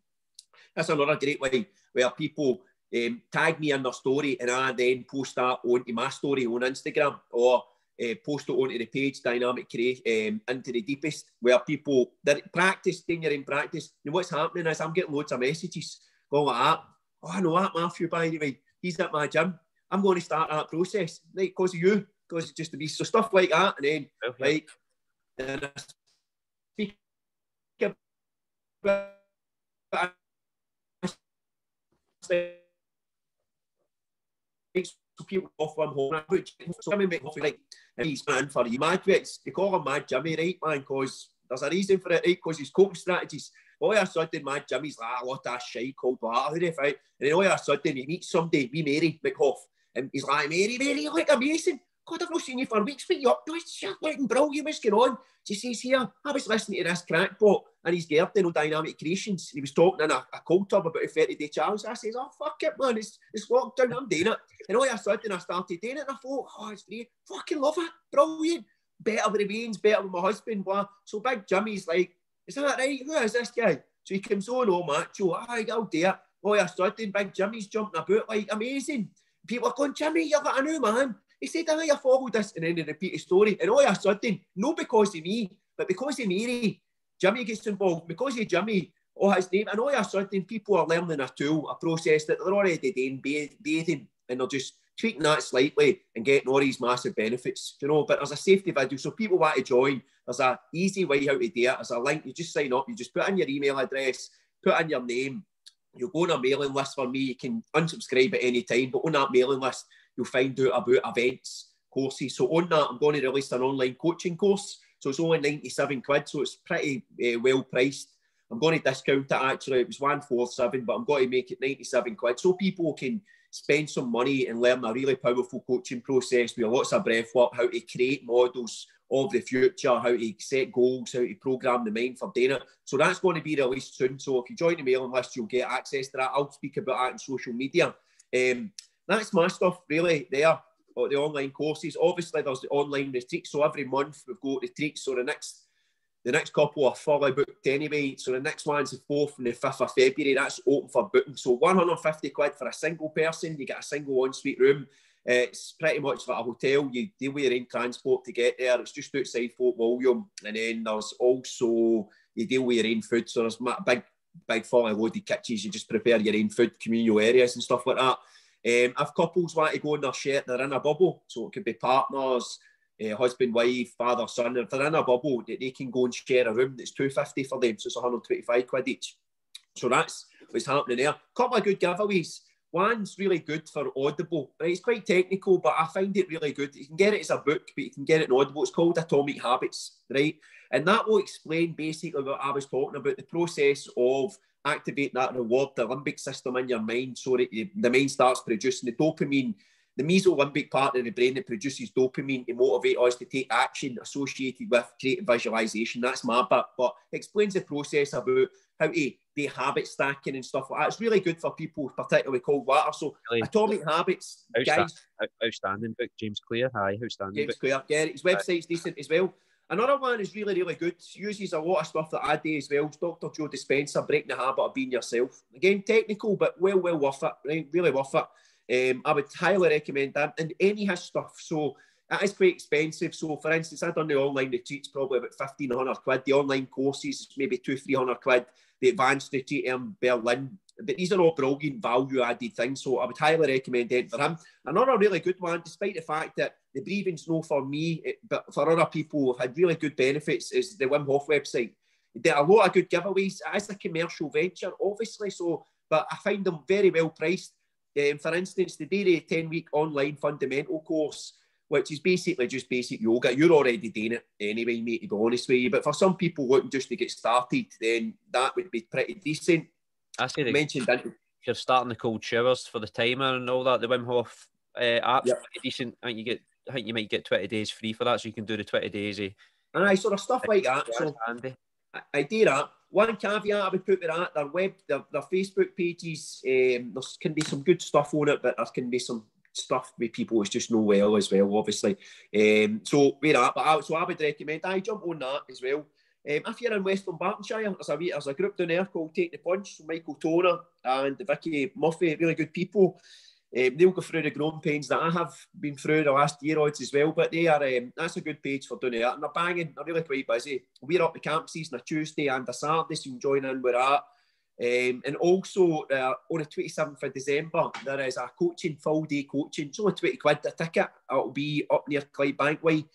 that's another great way where people um, tag me in their story and I then post that onto my story on Instagram or uh, post it onto the page Dynamic Create um, into the deepest where people that practice, then you're in practice. And what's happening is I'm getting loads of messages going like that. Oh, I know that Matthew, by the way. He's at my gym. I'm going to start that process, right? Because of you, because just to be so stuff like that, and then okay. like, and I speak about people off from home. I put McMuffin like he's man for you. Mad they call him Mad Jimmy, right, man? Because there's a reason for it, right? Because his coping strategies. All of a sudden, Mad Jimmy's like, ah, what a shite called water, right? And then all of a sudden, he meets somebody, we Mary McHoff, and he's like, Mary, Mary, you look amazing. God, I've not seen you for weeks. What you up to? It's looking brilliant. What's going on? She says here, I was listening to this crackpot and he's garden on dynamic creations. And he was talking in a, a cold tub about a 30 day challenge. I says, oh, fuck it, man. It's, it's lockdown. I'm doing it. And all of a sudden I started doing it and I thought, oh, it's free. Fucking love it. Brilliant. Better with the veins, better with my husband. Blah. So Big Jimmy's like, is that right? Who is this guy? So he comes on all macho. I go there. All of a sudden, Big Jimmy's jumping about like amazing. People are going, Jimmy, you're like a new man. He said, I know you followed this and then he repeat his story. And all of a sudden, not because of me, but because of Mary, Jimmy gets involved. Because of Jimmy, or his name, and all of a sudden people are learning a tool, a process that they're already doing, bathing, and they're just tweaking that slightly and getting all these massive benefits, you know. But there's a safety video, so people want to join. There's a easy way how to do it. There's a link. You just sign up. You just put in your email address, put in your name. You go on a mailing list for me. You can unsubscribe at any time, but on that mailing list, you'll find out about events, courses. So on that, I'm going to release an online coaching course. So it's only 97 quid, so it's pretty uh, well priced. I'm going to discount it actually. It was 147, but I'm going to make it 97 quid so people can spend some money and learn a really powerful coaching process with lots of breath work, how to create models of the future, how to set goals, how to program the mind for it. So that's going to be released soon. So if you join the mailing list, you'll get access to that. I'll speak about that in social media. Um, that's my stuff really there. The online courses. Obviously, there's the online retreats. So every month we've got retreats. So the next the next couple are fully booked anyway. So the next one's the 4th and the 5th of February. That's open for booking. So 150 quid for a single person. You get a single ensuite room. It's pretty much like a hotel. You deal with your own transport to get there. It's just outside Fort William. And then there's also, you deal with your own food. So there's big, big fully loaded kitchens. You just prepare your own food, communal areas and stuff like that. Um, if couples want to go in their shirt, they're in a bubble. So it could be partners, uh, husband, wife, father, son. If they're in a bubble, they, they can go and share a room that's 250 for them. So it's 125 quid each. So that's what's happening there. Couple of good giveaways. One's really good for Audible. Right? It's quite technical, but I find it really good. You can get it as a book, but you can get it in Audible. It's called Atomic Habits, right? And that will explain basically what I was talking about the process of activating that reward, the limbic system in your mind so that the mind starts producing the dopamine the mesolimbic part of the brain that produces dopamine to motivate us to take action associated with creative visualization. That's my bit, but explains the process about how to do habit stacking and stuff like that. It's really good for people, particularly cold water. So really? Atomic Habits, guys. Outstanding book, James Clear. Hi, outstanding James book. Clear, yeah, his website's decent as well. Another one is really, really good. Uses a lot of stuff that I do as well. It's Dr. Joe Dispenza, Breaking the Habit of Being Yourself. Again, technical, but well, well worth it. Right? Really worth it. Um, I would highly recommend that. And any his stuff. So that is quite expensive. So for instance, I've done the online retreats probably about 1500 quid. The online courses maybe two, 300 quid. The advanced retreat in Berlin. But these are all brilliant value added things. So I would highly recommend it for him. Another really good one, despite the fact that the breathing's no for me, but for other people have had really good benefits, is the Wim Hof website. There are a lot of good giveaways as a commercial venture, obviously. So, but I find them very well priced. Um, for instance, the Dairy 10 week online fundamental course, which is basically just basic yoga. You're already doing it anyway, mate, to be honest with you. But for some people looking just to get started, then that would be pretty decent. I see the, mentioned that you're starting the cold showers for the timer and all that. The Wim Hof uh, app's yep. pretty decent. I think you get, I think you might get 20 days free for that, so you can do the 20 days. And I sort of stuff like that. So I do that one caveat I would put with that, their web, their, their Facebook pages, um, there can be some good stuff on it, but there can be some stuff with people who's just know well as well, obviously. Um, so where that, but I, so I would recommend I jump on that as well. Um, if you're in West Dunbartonshire, there's a, there's a group down there called Take the Punch, Michael Toner and Vicky Murphy, really good people. Um, they'll go through the growing pains that I have been through the last year odds as well, but they are um, that's a good page for doing that. And they're banging, they're really quite busy. We're up the Campsies a Tuesday and a Saturday, so you can join in with that. Um, and also uh, on the 27th of December, there is a coaching, full day coaching. It's only 20 quid a ticket. It'll be up near Clydebank Way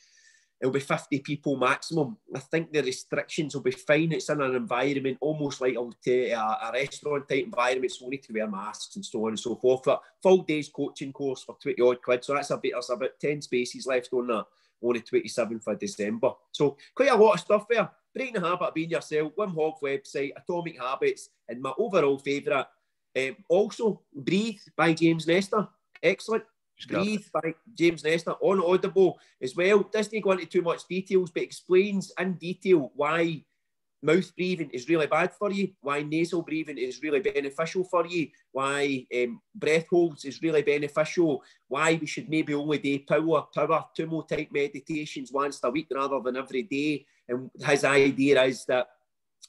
it'll be 50 people maximum. I think the restrictions will be fine. It's in an environment almost like a, a restaurant type environment, so we need to wear masks and so on and so forth. But full day's coaching course for 20 odd quid. So that's a bit, there's about 10 spaces left on that on the 27th of December. So quite a lot of stuff there. Breaking the habit of being yourself, Wim Hof website, Atomic Habits, and my overall favourite. Um, also, Breathe by James Nestor. Excellent. Breathe by James Nestor on Audible as well. Doesn't go into too much details, but explains in detail why mouth breathing is really bad for you, why nasal breathing is really beneficial for you, why um, breath holds is really beneficial, why we should maybe only do power, power, Tummo type meditations once a week rather than every day. And his idea is that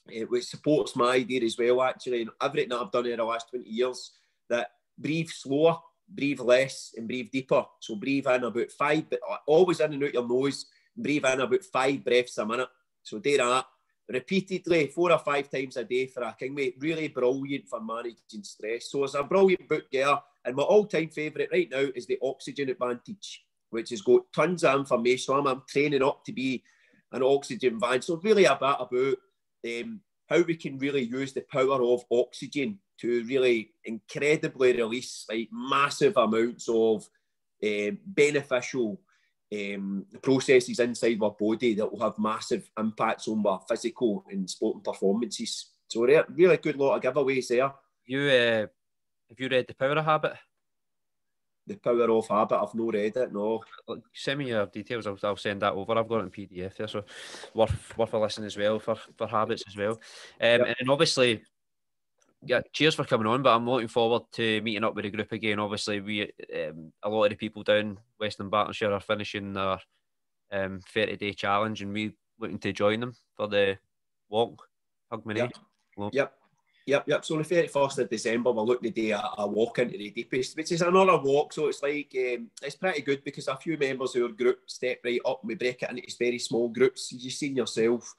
it uh, supports my idea as well, actually. And everything that I've done in the last 20 years, that breathe slower breathe less and breathe deeper. So breathe in about five, but always in and out your nose. Breathe in about five breaths a minute. So do that repeatedly, four or five times a day for a king mate. Really brilliant for managing stress. So it's a brilliant book there. And my all-time favourite right now is the Oxygen Advantage, which has got tons of information. So I'm, I'm training up to be an oxygen van. So really a bit about um, how we can really use the power of oxygen to really incredibly release like massive amounts of uh, beneficial um, processes inside our body that will have massive impacts on our physical and sporting performances. So really good lot of giveaways there. You uh, have you read the Power of Habit? the power of habit. I've no read it. No. Send me your details. I'll, I'll send that over. I've got it in PDF there, so worth worth a listen as well for for habits as well. Um, yep. And obviously, yeah, cheers for coming on. But I'm looking forward to meeting up with the group again. Obviously, we um, a lot of the people down West Dunbartonshire are finishing their um, 30 day challenge, and we looking to join them for the walk. Hogmanay. Yep. yep. Yep, yep. So on the 31st of December, we're looking to do a, a, walk into the deepest, which is another walk. So it's like, um, it's pretty good because a few members of our group step right up and we break it into very small groups. You've seen yourself,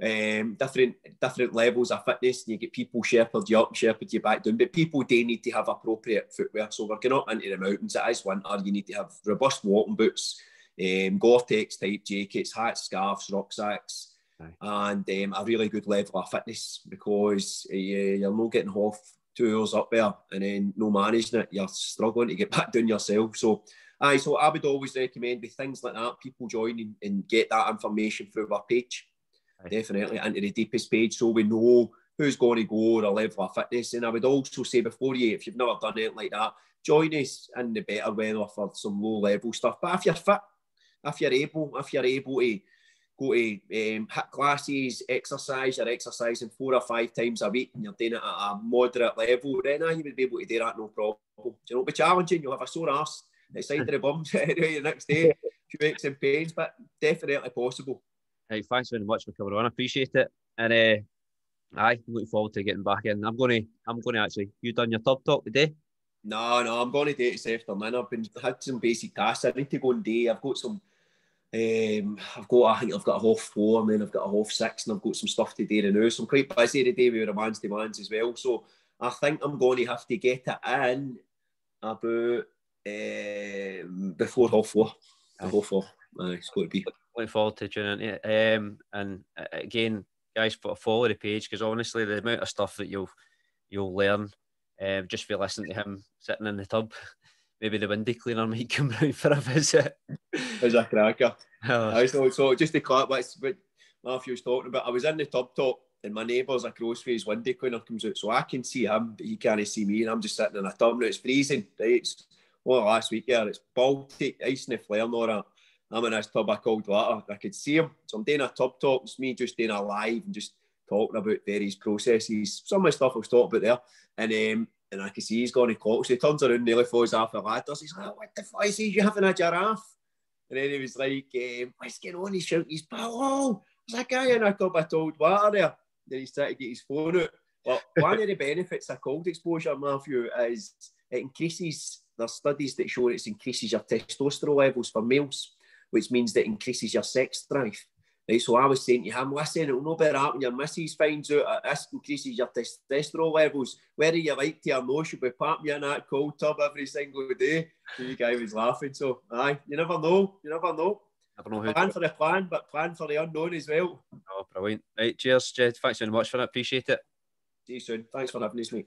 um, different different levels of fitness. You get people shepherd you up, shepherd you back down, but people do need to have appropriate footwear. So we're going up into the mountains. It is winter. You need to have robust walking boots, um, Gore-Tex type jackets, hats, scarves, rucksacks and um, a really good level of fitness because uh, you're not getting half two hours up there and then no managing it, you're struggling to get back down yourself. So, aye, so I would always recommend with things like that, people join and get that information through our page. Definitely into the deepest page, so we know who's going to go a level of fitness. And I would also say before you, if you've never done it like that, join us in the better weather for some low level stuff. But if you're fit, if you're able, if you're able to go to um, HIIT classes, exercise, you're exercising four or five times a week and you're doing it at a moderate level, then you would be able to do that no problem. Do you know, be challenging, you'll have a sore ass the side of the bum the next day, a few aches and pains, but definitely possible. Hey, thanks very much for coming on. I appreciate it. And uh, aye, looking forward to getting back in. I'm gonna I'm gonna actually you done your tub talk today? No, no, I'm going to do it this afternoon. I've been had some basic tasks. I need to go and do. I've got some um, I've got, I think I've got a half four, and then I've got a half six, and I've got some stuff to do now. So I'm quite busy today with the man's demands as well. So I think I'm going to have to get it in about um, before half four. Half four. Uh, it's going to be. Looking forward to tuning in. Um, and uh, again, guys, follow the page because honestly, the amount of stuff that you'll you'll learn um, just for listening to him sitting in the tub maybe the windy cleaner might come round for a visit. As a cracker. Oh. I so, so just to clarify what Matthew was talking about, I was in the tub top and my neighbour's across for his windy cleaner comes out, so I can see him, but he can't see me, and I'm just sitting in a tub now. It's freezing, right? It's well last week, yeah, it's Baltic, ice in the flare and all that. I'm in this tub of cold water. I could see him. So I'm doing a tub talk. It's me just doing a live and just talking about various processes. Some of my stuff I was talking about there. And um, and I can see he's going to clock. So he turns around, nearly falls off the ladders. He's like, what the fuck? He you having a giraffe? And then he was like, um, what's going on? He's shouting, he's oh, there's a guy in a cup of cold water there. Then he's trying to get his phone out. But one of the benefits of cold exposure, Matthew, is it increases, there's studies that show it increases your testosterone levels for males, which means that increases your sex drive. Right, so I was saying to him, listen, it'll no better happen. Your missus finds out uh, this increases your testosterone levels. Whether you like to or no, she'll be popping you in that cold tub every single day. the guy was laughing. So, aye, you never know. You never know. Never know plan for the plan, but plan for the unknown as well. Oh, brilliant. Right, cheers, Jed. Thanks very much for that. Appreciate it. See you soon. Thanks for having us, mate.